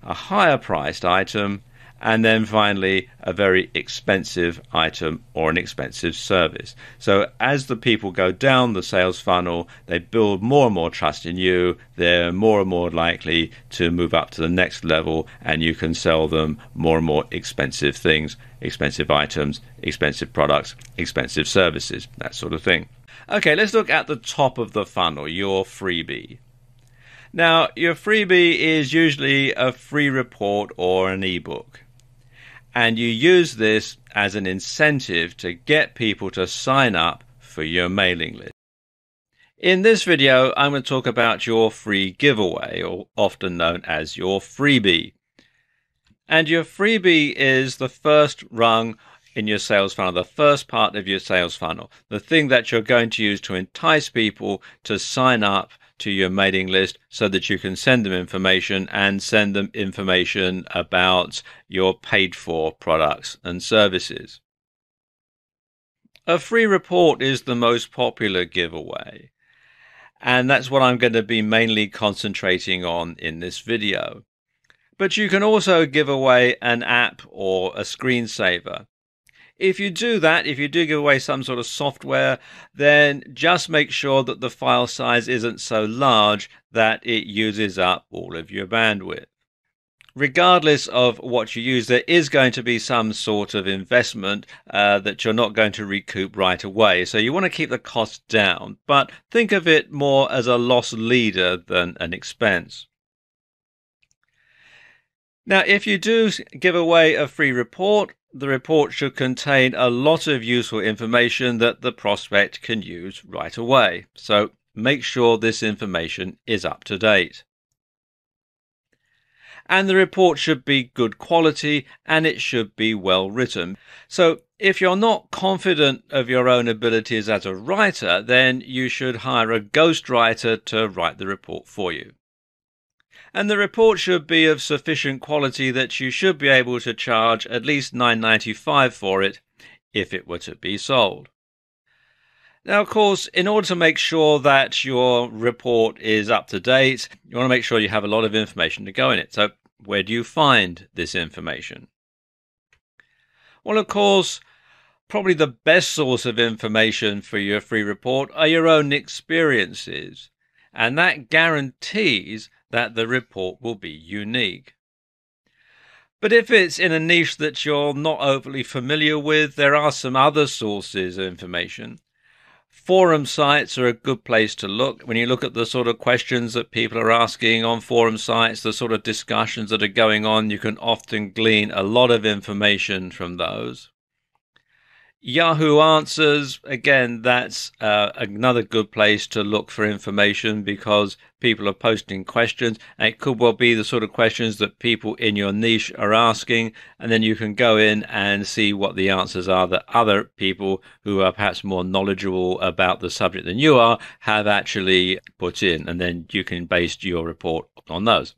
a higher priced item, and then finally a very expensive item or an expensive service. So as the people go down the sales funnel, they build more and more trust in you, they're more and more likely to move up to the next level, and you can sell them more and more expensive things, expensive items, expensive products, expensive services, that sort of thing. Okay, let's look at the top of the funnel, your freebie. Now, your freebie is usually a free report or an ebook. And you use this as an incentive to get people to sign up for your mailing list. In this video, I'm going to talk about your free giveaway, or often known as your freebie. And your freebie is the first rung in your sales funnel, the first part of your sales funnel, the thing that you're going to use to entice people to sign up to your mailing list so that you can send them information and send them information about your paid for products and services. A free report is the most popular giveaway, and that's what I'm going to be mainly concentrating on in this video. But you can also give away an app or a screensaver. If you do that, if you do give away some sort of software, then just make sure that the file size isn't so large that it uses up all of your bandwidth. Regardless of what you use, there is going to be some sort of investment uh, that you're not going to recoup right away. So you want to keep the cost down, but think of it more as a loss leader than an expense. Now, if you do give away a free report, the report should contain a lot of useful information that the prospect can use right away. So make sure this information is up to date. And the report should be good quality and it should be well written. So if you're not confident of your own abilities as a writer, then you should hire a ghostwriter to write the report for you and the report should be of sufficient quality that you should be able to charge at least $9.95 for it if it were to be sold. Now, of course, in order to make sure that your report is up to date, you want to make sure you have a lot of information to go in it. So, where do you find this information? Well, of course, probably the best source of information for your free report are your own experiences. And that guarantees that the report will be unique. But if it's in a niche that you're not overly familiar with, there are some other sources of information. Forum sites are a good place to look. When you look at the sort of questions that people are asking on forum sites, the sort of discussions that are going on, you can often glean a lot of information from those. Yahoo Answers, again, that's uh, another good place to look for information because people are posting questions. And it could well be the sort of questions that people in your niche are asking. And then you can go in and see what the answers are that other people who are perhaps more knowledgeable about the subject than you are have actually put in. And then you can base your report on those.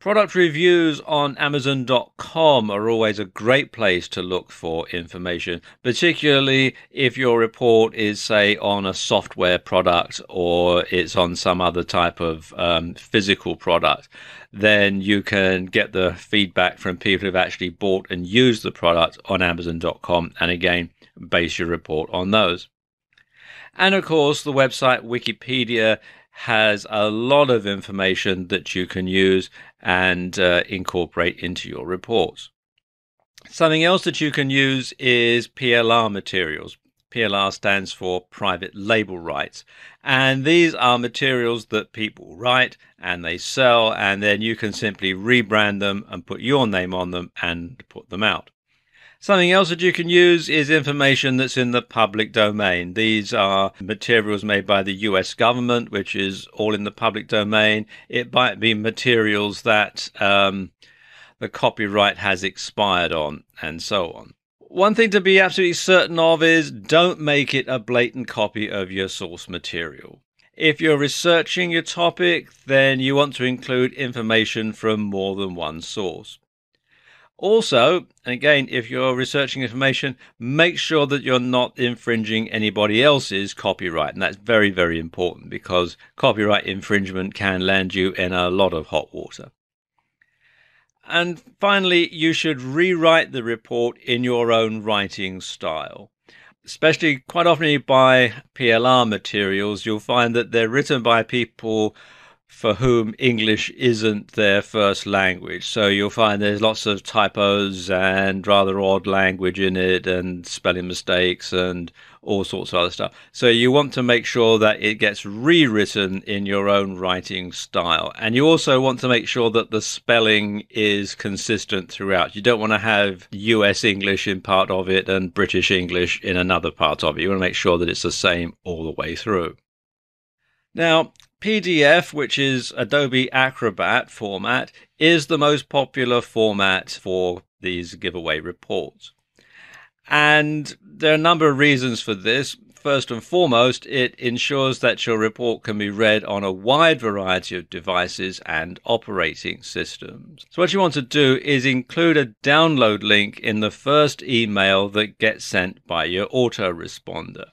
Product reviews on Amazon.com are always a great place to look for information, particularly if your report is, say, on a software product or it's on some other type of um, physical product. Then you can get the feedback from people who've actually bought and used the product on Amazon.com, and again, base your report on those. And of course, the website Wikipedia has a lot of information that you can use and uh, incorporate into your reports. Something else that you can use is PLR materials. PLR stands for private label rights. And these are materials that people write and they sell, and then you can simply rebrand them and put your name on them and put them out. Something else that you can use is information that's in the public domain. These are materials made by the US government, which is all in the public domain. It might be materials that um, the copyright has expired on, and so on. One thing to be absolutely certain of is don't make it a blatant copy of your source material. If you're researching your topic, then you want to include information from more than one source. Also, and again, if you're researching information, make sure that you're not infringing anybody else's copyright. And that's very, very important because copyright infringement can land you in a lot of hot water. And finally, you should rewrite the report in your own writing style. Especially quite often by PLR materials, you'll find that they're written by people for whom English isn't their first language. So you'll find there's lots of typos and rather odd language in it and spelling mistakes and all sorts of other stuff. So you want to make sure that it gets rewritten in your own writing style. And you also want to make sure that the spelling is consistent throughout. You don't want to have US English in part of it and British English in another part of it. You want to make sure that it's the same all the way through. Now, PDF, which is Adobe Acrobat format, is the most popular format for these giveaway reports. And there are a number of reasons for this. First and foremost, it ensures that your report can be read on a wide variety of devices and operating systems. So, what you want to do is include a download link in the first email that gets sent by your autoresponder.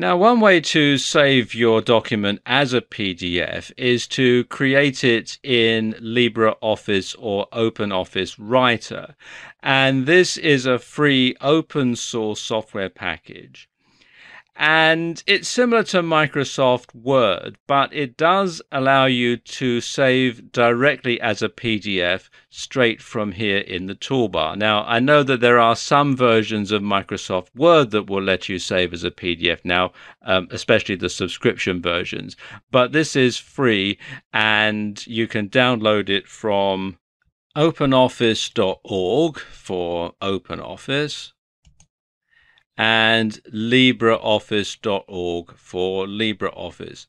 Now, one way to save your document as a PDF is to create it in LibreOffice or OpenOffice Writer. And this is a free open source software package. And it's similar to Microsoft Word, but it does allow you to save directly as a PDF straight from here in the toolbar. Now, I know that there are some versions of Microsoft Word that will let you save as a PDF now, um, especially the subscription versions, but this is free and you can download it from openoffice.org for OpenOffice and LibreOffice.org for LibreOffice.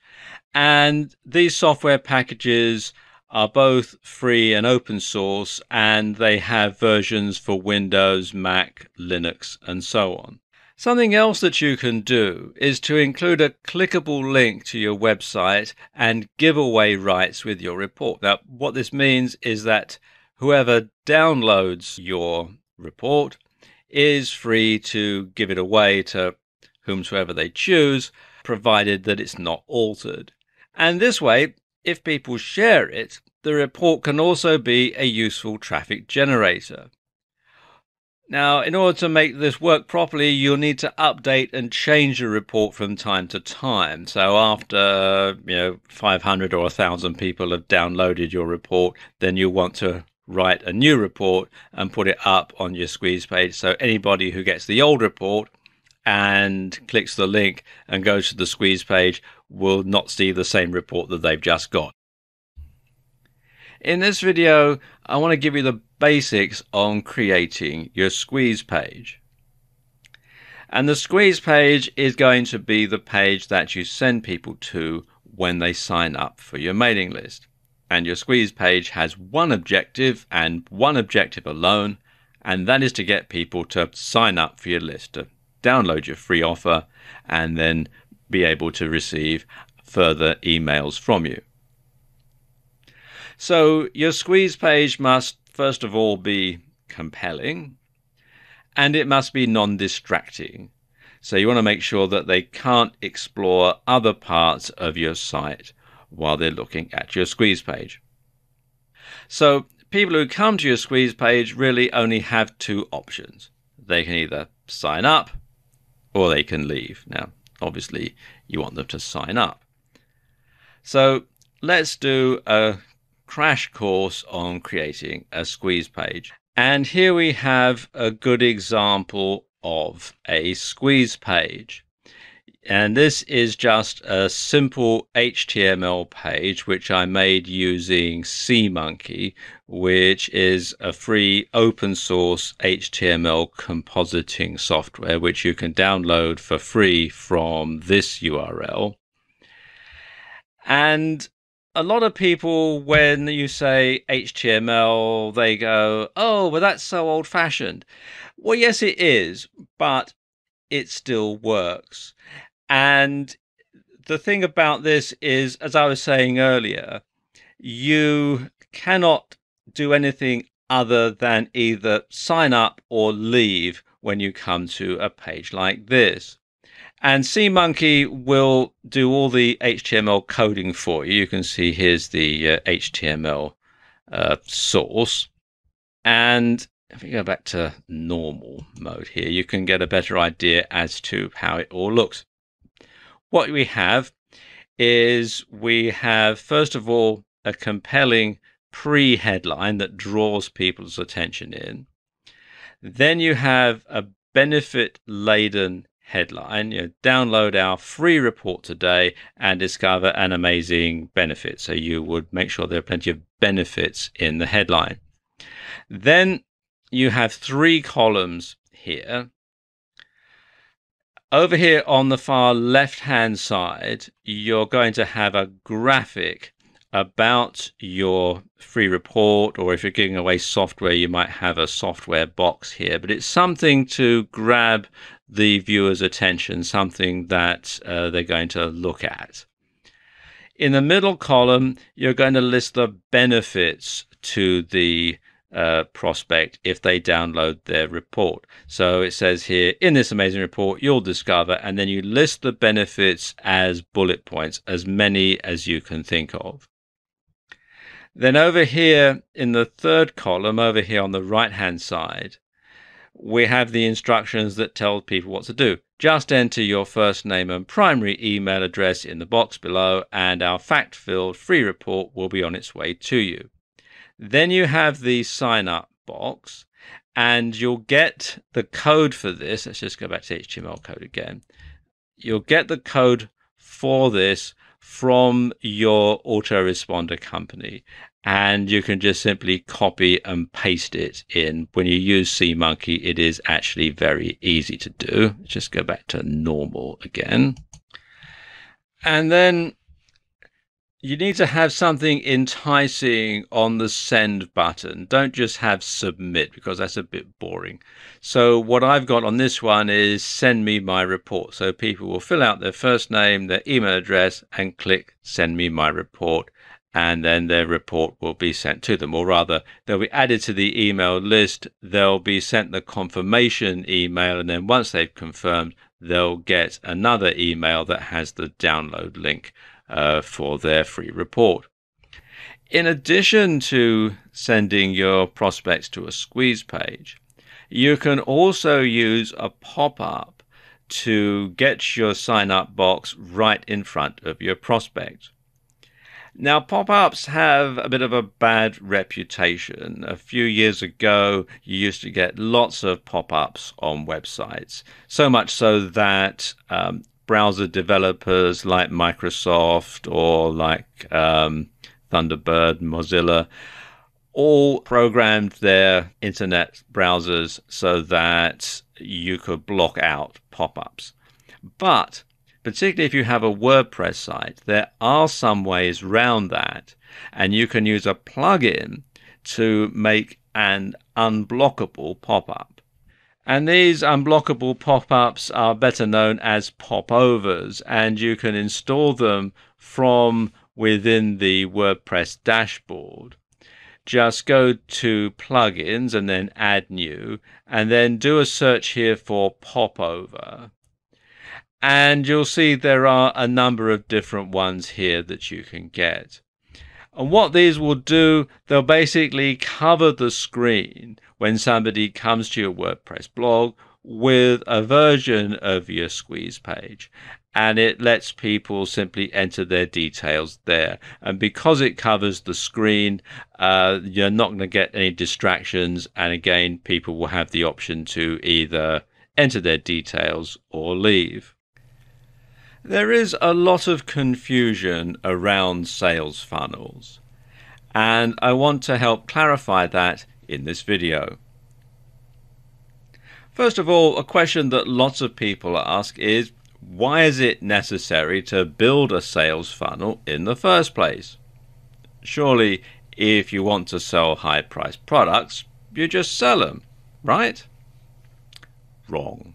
And these software packages are both free and open source, and they have versions for Windows, Mac, Linux, and so on. Something else that you can do is to include a clickable link to your website and give away rights with your report. Now, what this means is that whoever downloads your report is free to give it away to whomsoever they choose, provided that it's not altered. And this way, if people share it, the report can also be a useful traffic generator. Now, in order to make this work properly, you'll need to update and change your report from time to time. So after, you know, 500 or 1000 people have downloaded your report, then you'll want to write a new report and put it up on your squeeze page. So anybody who gets the old report and clicks the link and goes to the squeeze page will not see the same report that they've just got. In this video, I want to give you the basics on creating your squeeze page. And the squeeze page is going to be the page that you send people to when they sign up for your mailing list and your squeeze page has one objective and one objective alone, and that is to get people to sign up for your list, to download your free offer, and then be able to receive further emails from you. So, your squeeze page must first of all be compelling and it must be non distracting. So, you want to make sure that they can't explore other parts of your site while they're looking at your squeeze page. So people who come to your squeeze page really only have two options. They can either sign up or they can leave. Now, obviously, you want them to sign up. So let's do a crash course on creating a squeeze page. And here we have a good example of a squeeze page. And this is just a simple HTML page which I made using SeaMonkey, which is a free open source HTML compositing software which you can download for free from this URL. And a lot of people, when you say HTML, they go, oh, well, that's so old fashioned. Well, yes, it is, but it still works. And the thing about this is, as I was saying earlier, you cannot do anything other than either sign up or leave when you come to a page like this. And SeaMonkey will do all the HTML coding for you. You can see here's the uh, HTML uh, source. And if we go back to normal mode here, you can get a better idea as to how it all looks. What we have is we have, first of all, a compelling pre headline that draws people's attention in. Then you have a benefit laden headline. You know, download our free report today and discover an amazing benefit. So you would make sure there are plenty of benefits in the headline. Then you have three columns here over here on the far left hand side, you're going to have a graphic about your free report, or if you're giving away software, you might have a software box here. But it's something to grab the viewer's attention, something that uh, they're going to look at. In the middle column, you're going to list the benefits to the uh, prospect if they download their report. So it says here, in this amazing report, you'll discover, and then you list the benefits as bullet points, as many as you can think of. Then over here in the third column, over here on the right hand side, we have the instructions that tell people what to do. Just enter your first name and primary email address in the box below, and our fact filled free report will be on its way to you. Then you have the sign up box and you'll get the code for this. Let's just go back to HTML code again. You'll get the code for this from your autoresponder company and you can just simply copy and paste it in. When you use SeaMonkey, it is actually very easy to do. Just go back to normal again. And then you need to have something enticing on the send button. Don't just have submit because that's a bit boring. So what I've got on this one is send me my report. So people will fill out their first name, their email address and click send me my report and then their report will be sent to them or rather they'll be added to the email list. They'll be sent the confirmation email and then once they've confirmed they'll get another email that has the download link uh, for their free report. In addition to sending your prospects to a squeeze page, you can also use a pop up to get your sign up box right in front of your prospect. Now, pop ups have a bit of a bad reputation. A few years ago, you used to get lots of pop ups on websites, so much so that um, browser developers like Microsoft or like um, Thunderbird, Mozilla, all programmed their internet browsers so that you could block out pop ups. But particularly if you have a WordPress site, there are some ways around that, and you can use a plugin to make an unblockable pop up. And these unblockable pop-ups are better known as popovers, and you can install them from within the WordPress dashboard. Just go to plugins and then add new, and then do a search here for popover. And you'll see there are a number of different ones here that you can get. And what these will do, they'll basically cover the screen when somebody comes to your WordPress blog with a version of your squeeze page and it lets people simply enter their details there. And because it covers the screen, uh, you're not going to get any distractions. And again, people will have the option to either enter their details or leave. There is a lot of confusion around sales funnels, and I want to help clarify that in this video. First of all, a question that lots of people ask is why is it necessary to build a sales funnel in the first place? Surely, if you want to sell high priced products, you just sell them, right? Wrong.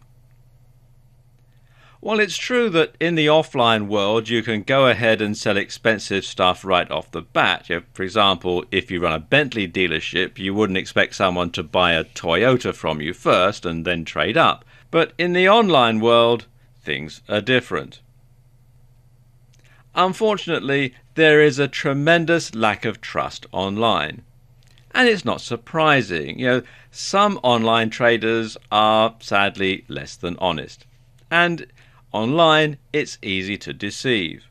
Well, it's true that in the offline world, you can go ahead and sell expensive stuff right off the bat. You know, for example, if you run a Bentley dealership, you wouldn't expect someone to buy a Toyota from you first and then trade up. But in the online world, things are different. Unfortunately, there is a tremendous lack of trust online. And it's not surprising. You know, some online traders are sadly less than honest. And online, it's easy to deceive.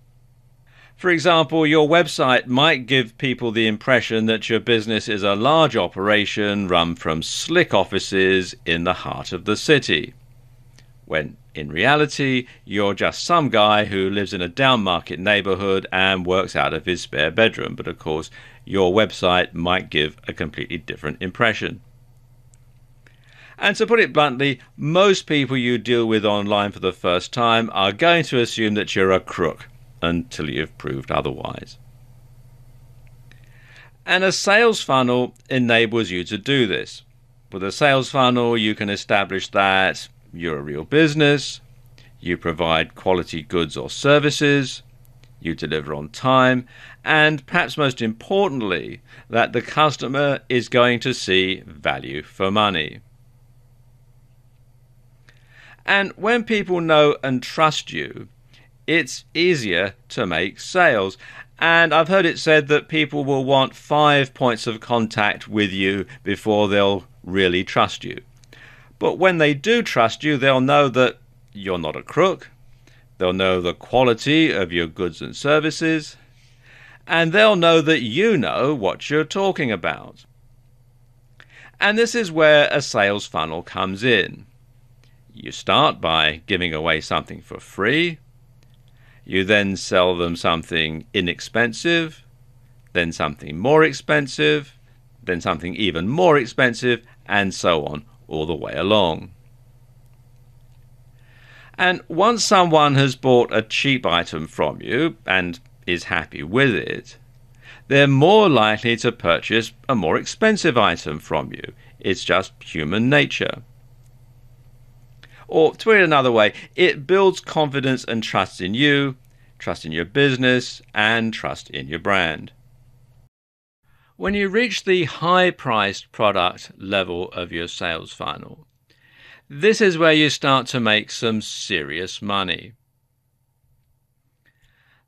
For example, your website might give people the impression that your business is a large operation run from slick offices in the heart of the city, when in reality, you're just some guy who lives in a downmarket neighborhood and works out of his spare bedroom. But of course, your website might give a completely different impression. And to put it bluntly, most people you deal with online for the first time are going to assume that you're a crook until you've proved otherwise. And a sales funnel enables you to do this. With a sales funnel, you can establish that you're a real business, you provide quality goods or services, you deliver on time, and perhaps most importantly, that the customer is going to see value for money. And when people know and trust you, it's easier to make sales. And I've heard it said that people will want five points of contact with you before they'll really trust you. But when they do trust you, they'll know that you're not a crook. They'll know the quality of your goods and services. And they'll know that you know what you're talking about. And this is where a sales funnel comes in. You start by giving away something for free. You then sell them something inexpensive, then something more expensive, then something even more expensive, and so on all the way along. And once someone has bought a cheap item from you and is happy with it, they're more likely to purchase a more expensive item from you. It's just human nature. Or to put it another way, it builds confidence and trust in you, trust in your business, and trust in your brand. When you reach the high priced product level of your sales funnel, this is where you start to make some serious money.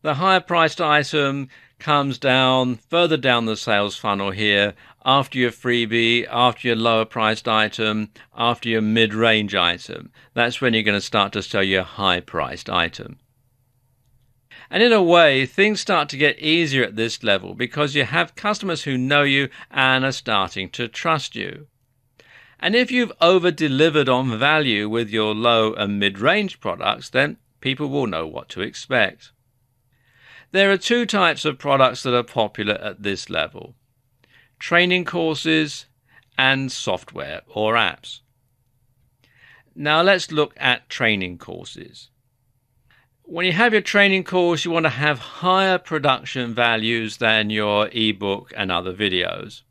The higher priced item comes down further down the sales funnel here after your freebie, after your lower priced item, after your mid range item. That's when you're going to start to sell your high priced item. And in a way, things start to get easier at this level because you have customers who know you and are starting to trust you. And if you've over delivered on value with your low and mid range products, then people will know what to expect. There are two types of products that are popular at this level training courses and software or apps. Now let's look at training courses when you have your training course, you want to have higher production values than your ebook and other videos.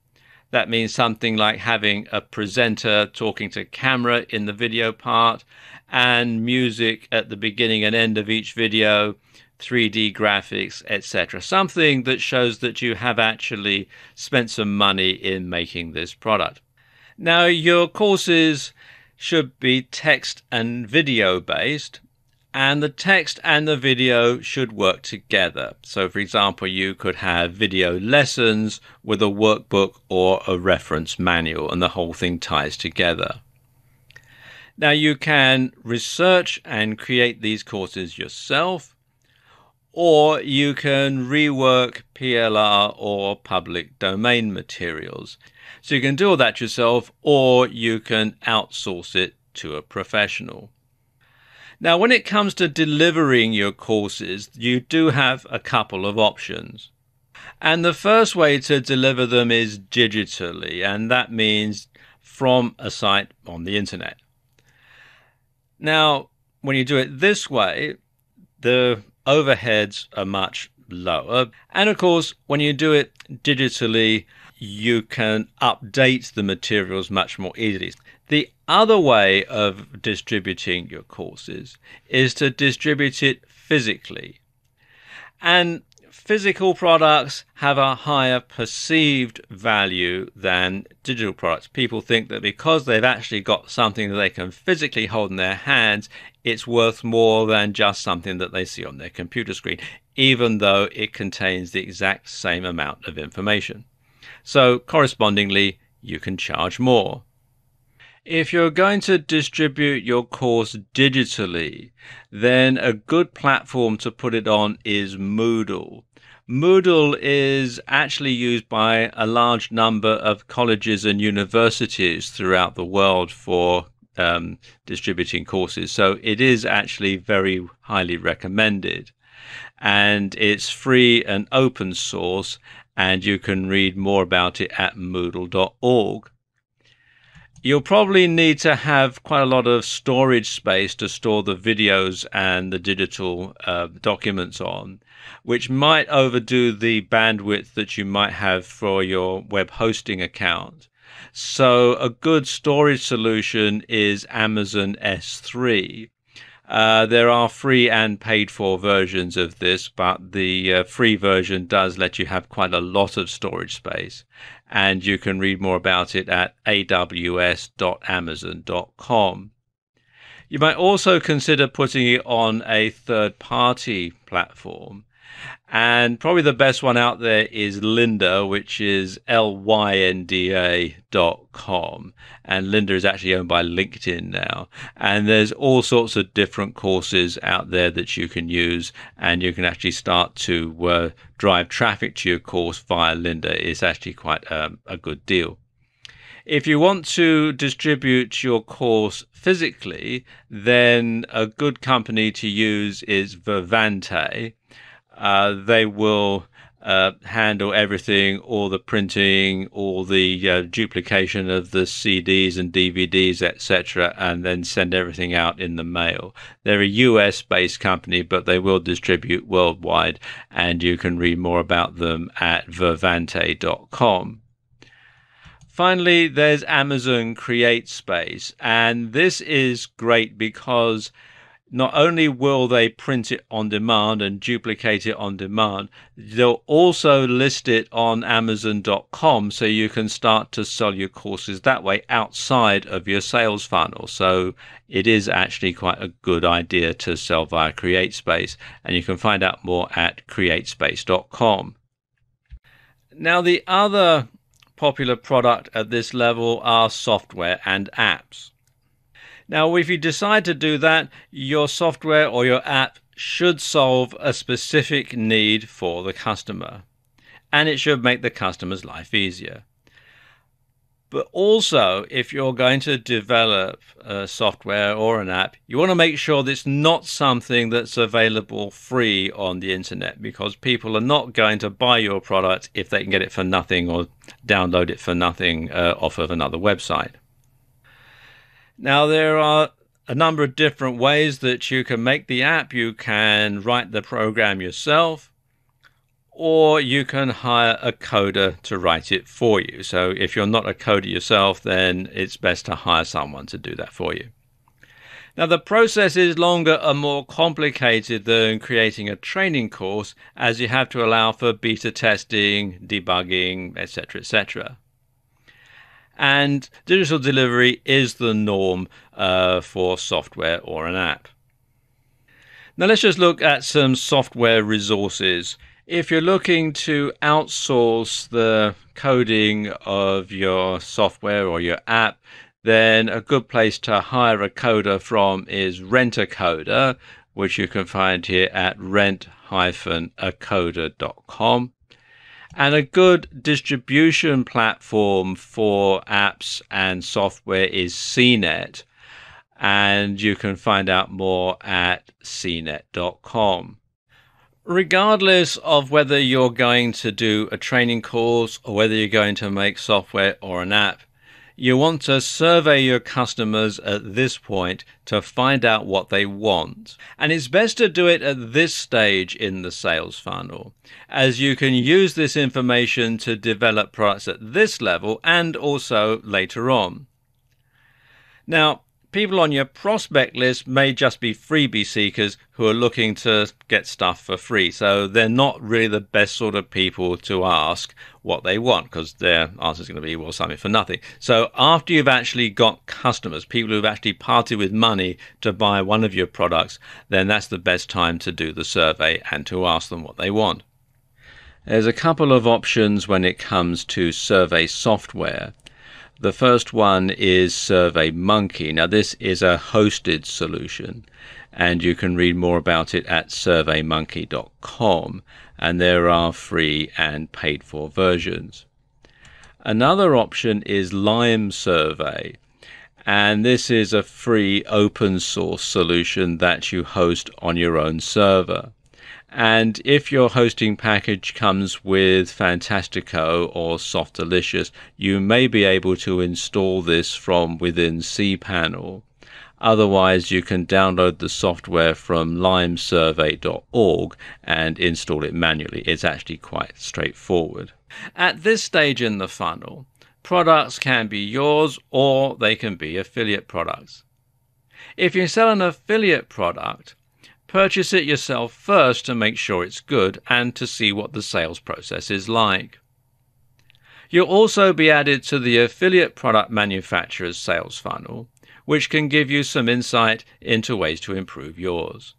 That means something like having a presenter talking to camera in the video part and music at the beginning and end of each video, 3D graphics, etc. Something that shows that you have actually spent some money in making this product. Now, your courses should be text and video based and the text and the video should work together. So, for example, you could have video lessons with a workbook or a reference manual, and the whole thing ties together. Now, you can research and create these courses yourself, or you can rework PLR or public domain materials. So you can do all that yourself, or you can outsource it to a professional. Now, when it comes to delivering your courses, you do have a couple of options. And the first way to deliver them is digitally, and that means from a site on the internet. Now, when you do it this way, the overheads are much lower. And of course, when you do it digitally, you can update the materials much more easily. The other way of distributing your courses is to distribute it physically. And physical products have a higher perceived value than digital products. People think that because they've actually got something that they can physically hold in their hands, it's worth more than just something that they see on their computer screen, even though it contains the exact same amount of information. So, correspondingly, you can charge more. If you're going to distribute your course digitally, then a good platform to put it on is Moodle. Moodle is actually used by a large number of colleges and universities throughout the world for um, distributing courses. So it is actually very highly recommended. And it's free and open source, and you can read more about it at moodle.org. You'll probably need to have quite a lot of storage space to store the videos and the digital uh, documents on, which might overdo the bandwidth that you might have for your web hosting account. So, a good storage solution is Amazon S3. Uh, there are free and paid for versions of this, but the uh, free version does let you have quite a lot of storage space. And you can read more about it at aws.amazon.com. You might also consider putting it on a third party platform. And probably the best one out there is Lynda, which is L-Y-N-D-A dot com. And Lynda is actually owned by LinkedIn now. And there's all sorts of different courses out there that you can use. And you can actually start to uh, drive traffic to your course via Lynda. It's actually quite um, a good deal. If you want to distribute your course physically, then a good company to use is Vervante uh, they will uh, handle everything, all the printing, all the uh, duplication of the CDs and DVDs, etc., and then send everything out in the mail. They're a US based company, but they will distribute worldwide, and you can read more about them at vervante.com. Finally, there's Amazon CreateSpace, and this is great because not only will they print it on demand and duplicate it on demand, they'll also list it on Amazon.com so you can start to sell your courses that way outside of your sales funnel. So it is actually quite a good idea to sell via CreateSpace, and you can find out more at createspace.com. Now, the other popular product at this level are software and apps. Now, if you decide to do that, your software or your app should solve a specific need for the customer and it should make the customer's life easier. But also, if you're going to develop a software or an app, you want to make sure that it's not something that's available free on the internet because people are not going to buy your product if they can get it for nothing or download it for nothing uh, off of another website. Now, there are a number of different ways that you can make the app. You can write the program yourself, or you can hire a coder to write it for you. So, if you're not a coder yourself, then it's best to hire someone to do that for you. Now, the process is longer and more complicated than creating a training course, as you have to allow for beta testing, debugging, etc., etc and digital delivery is the norm uh, for software or an app. Now let's just look at some software resources. If you're looking to outsource the coding of your software or your app, then a good place to hire a coder from is Rent a Coder, which you can find here at rent-acoder.com. And a good distribution platform for apps and software is CNET. And you can find out more at cnet.com. Regardless of whether you're going to do a training course or whether you're going to make software or an app, you want to survey your customers at this point to find out what they want. And it's best to do it at this stage in the sales funnel, as you can use this information to develop products at this level and also later on. Now, people on your prospect list may just be freebie seekers who are looking to get stuff for free. So they're not really the best sort of people to ask what they want because their answer is going to be, well, something for nothing. So after you've actually got customers, people who've actually parted with money to buy one of your products, then that's the best time to do the survey and to ask them what they want. There's a couple of options when it comes to survey software. The first one is SurveyMonkey. Now, this is a hosted solution, and you can read more about it at surveymonkey.com. And there are free and paid for versions. Another option is Lime Survey, and this is a free open source solution that you host on your own server. And if your hosting package comes with Fantastico or Softaculous, you may be able to install this from within cPanel. Otherwise, you can download the software from limesurvey.org and install it manually. It's actually quite straightforward. At this stage in the funnel, products can be yours or they can be affiliate products. If you sell an affiliate product, Purchase it yourself first to make sure it's good and to see what the sales process is like. You'll also be added to the affiliate product manufacturer's sales funnel, which can give you some insight into ways to improve yours.